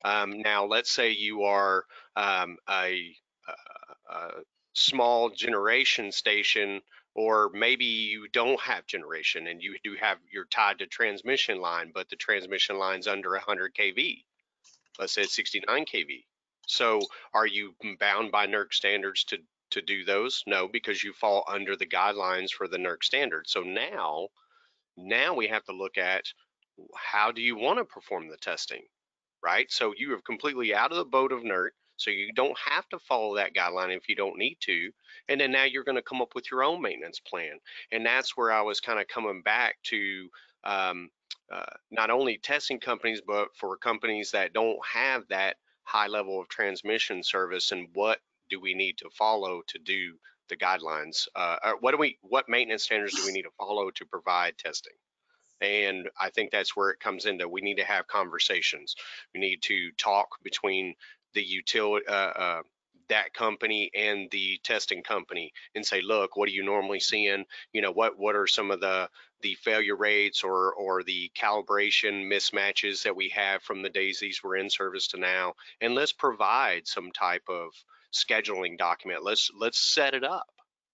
Um, now, let's say you are um, a, a, a small generation station or maybe you don't have generation and you do have you're tied to transmission line but the transmission line's under 100 kV let's say it's 69 kV so are you bound by NERC standards to to do those no because you fall under the guidelines for the NERC standards so now now we have to look at how do you want to perform the testing right so you are completely out of the boat of NERC so you don't have to follow that guideline if you don't need to. And then now you're going to come up with your own maintenance plan. And that's where I was kind of coming back to um, uh, not only testing companies, but for companies that don't have that high level of transmission service and what do we need to follow to do the guidelines? Uh, uh what do we, what maintenance standards do we need to follow to provide testing? And I think that's where it comes into. We need to have conversations. We need to talk between the utility, uh, uh, that company and the testing company and say, look, what are you normally seeing? You know, what what are some of the the failure rates or or the calibration mismatches that we have from the days these were in service to now? And let's provide some type of scheduling document. Let's let's set it up.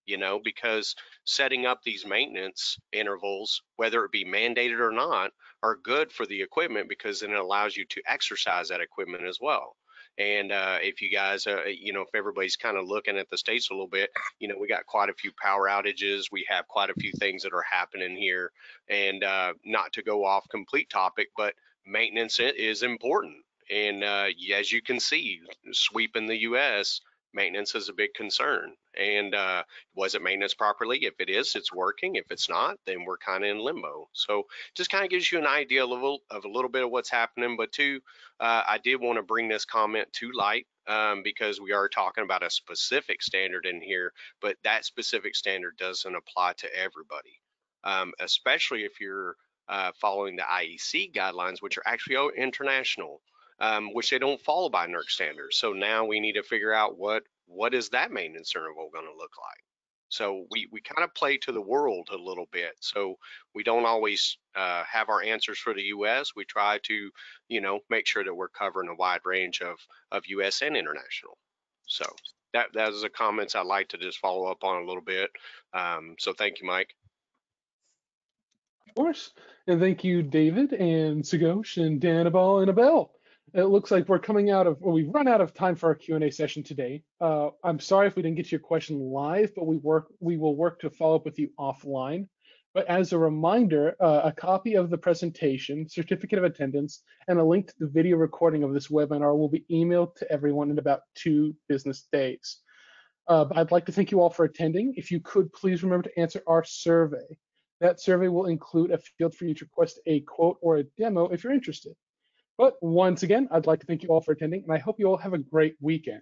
You know, because setting up these maintenance intervals, whether it be mandated or not, are good for the equipment because then it allows you to exercise that equipment as well. And uh, if you guys, uh, you know, if everybody's kind of looking at the states a little bit, you know, we got quite a few power outages. We have quite a few things that are happening here. And uh, not to go off complete topic, but maintenance is important. And uh, as you can see, sweeping the U.S., maintenance is a big concern. And uh, was it maintenance properly? If it is, it's working. If it's not, then we're kind of in limbo. So just kind of gives you an idea of a little, of a little bit of what's happening. But two, uh, I did want to bring this comment to light um, because we are talking about a specific standard in here, but that specific standard doesn't apply to everybody, um, especially if you're uh, following the IEC guidelines, which are actually international um, which they don't follow by NERC standards. So now we need to figure out what what is that maintenance interval going to look like. So we, we kind of play to the world a little bit. So we don't always uh, have our answers for the U.S. We try to, you know, make sure that we're covering a wide range of of U.S. and international. So that that is the comments I'd like to just follow up on a little bit. Um, so thank you, Mike. Of course, and thank you, David and Sagosh and Danabal and Abel. It looks like we're coming out of, well, we've run out of time for our Q&A session today. Uh, I'm sorry if we didn't get to your question live, but we work, we will work to follow up with you offline. But as a reminder, uh, a copy of the presentation, certificate of attendance, and a link to the video recording of this webinar will be emailed to everyone in about two business days. Uh, I'd like to thank you all for attending. If you could, please remember to answer our survey. That survey will include a field for you to request a quote or a demo if you're interested. But once again, I'd like to thank you all for attending, and I hope you all have a great weekend.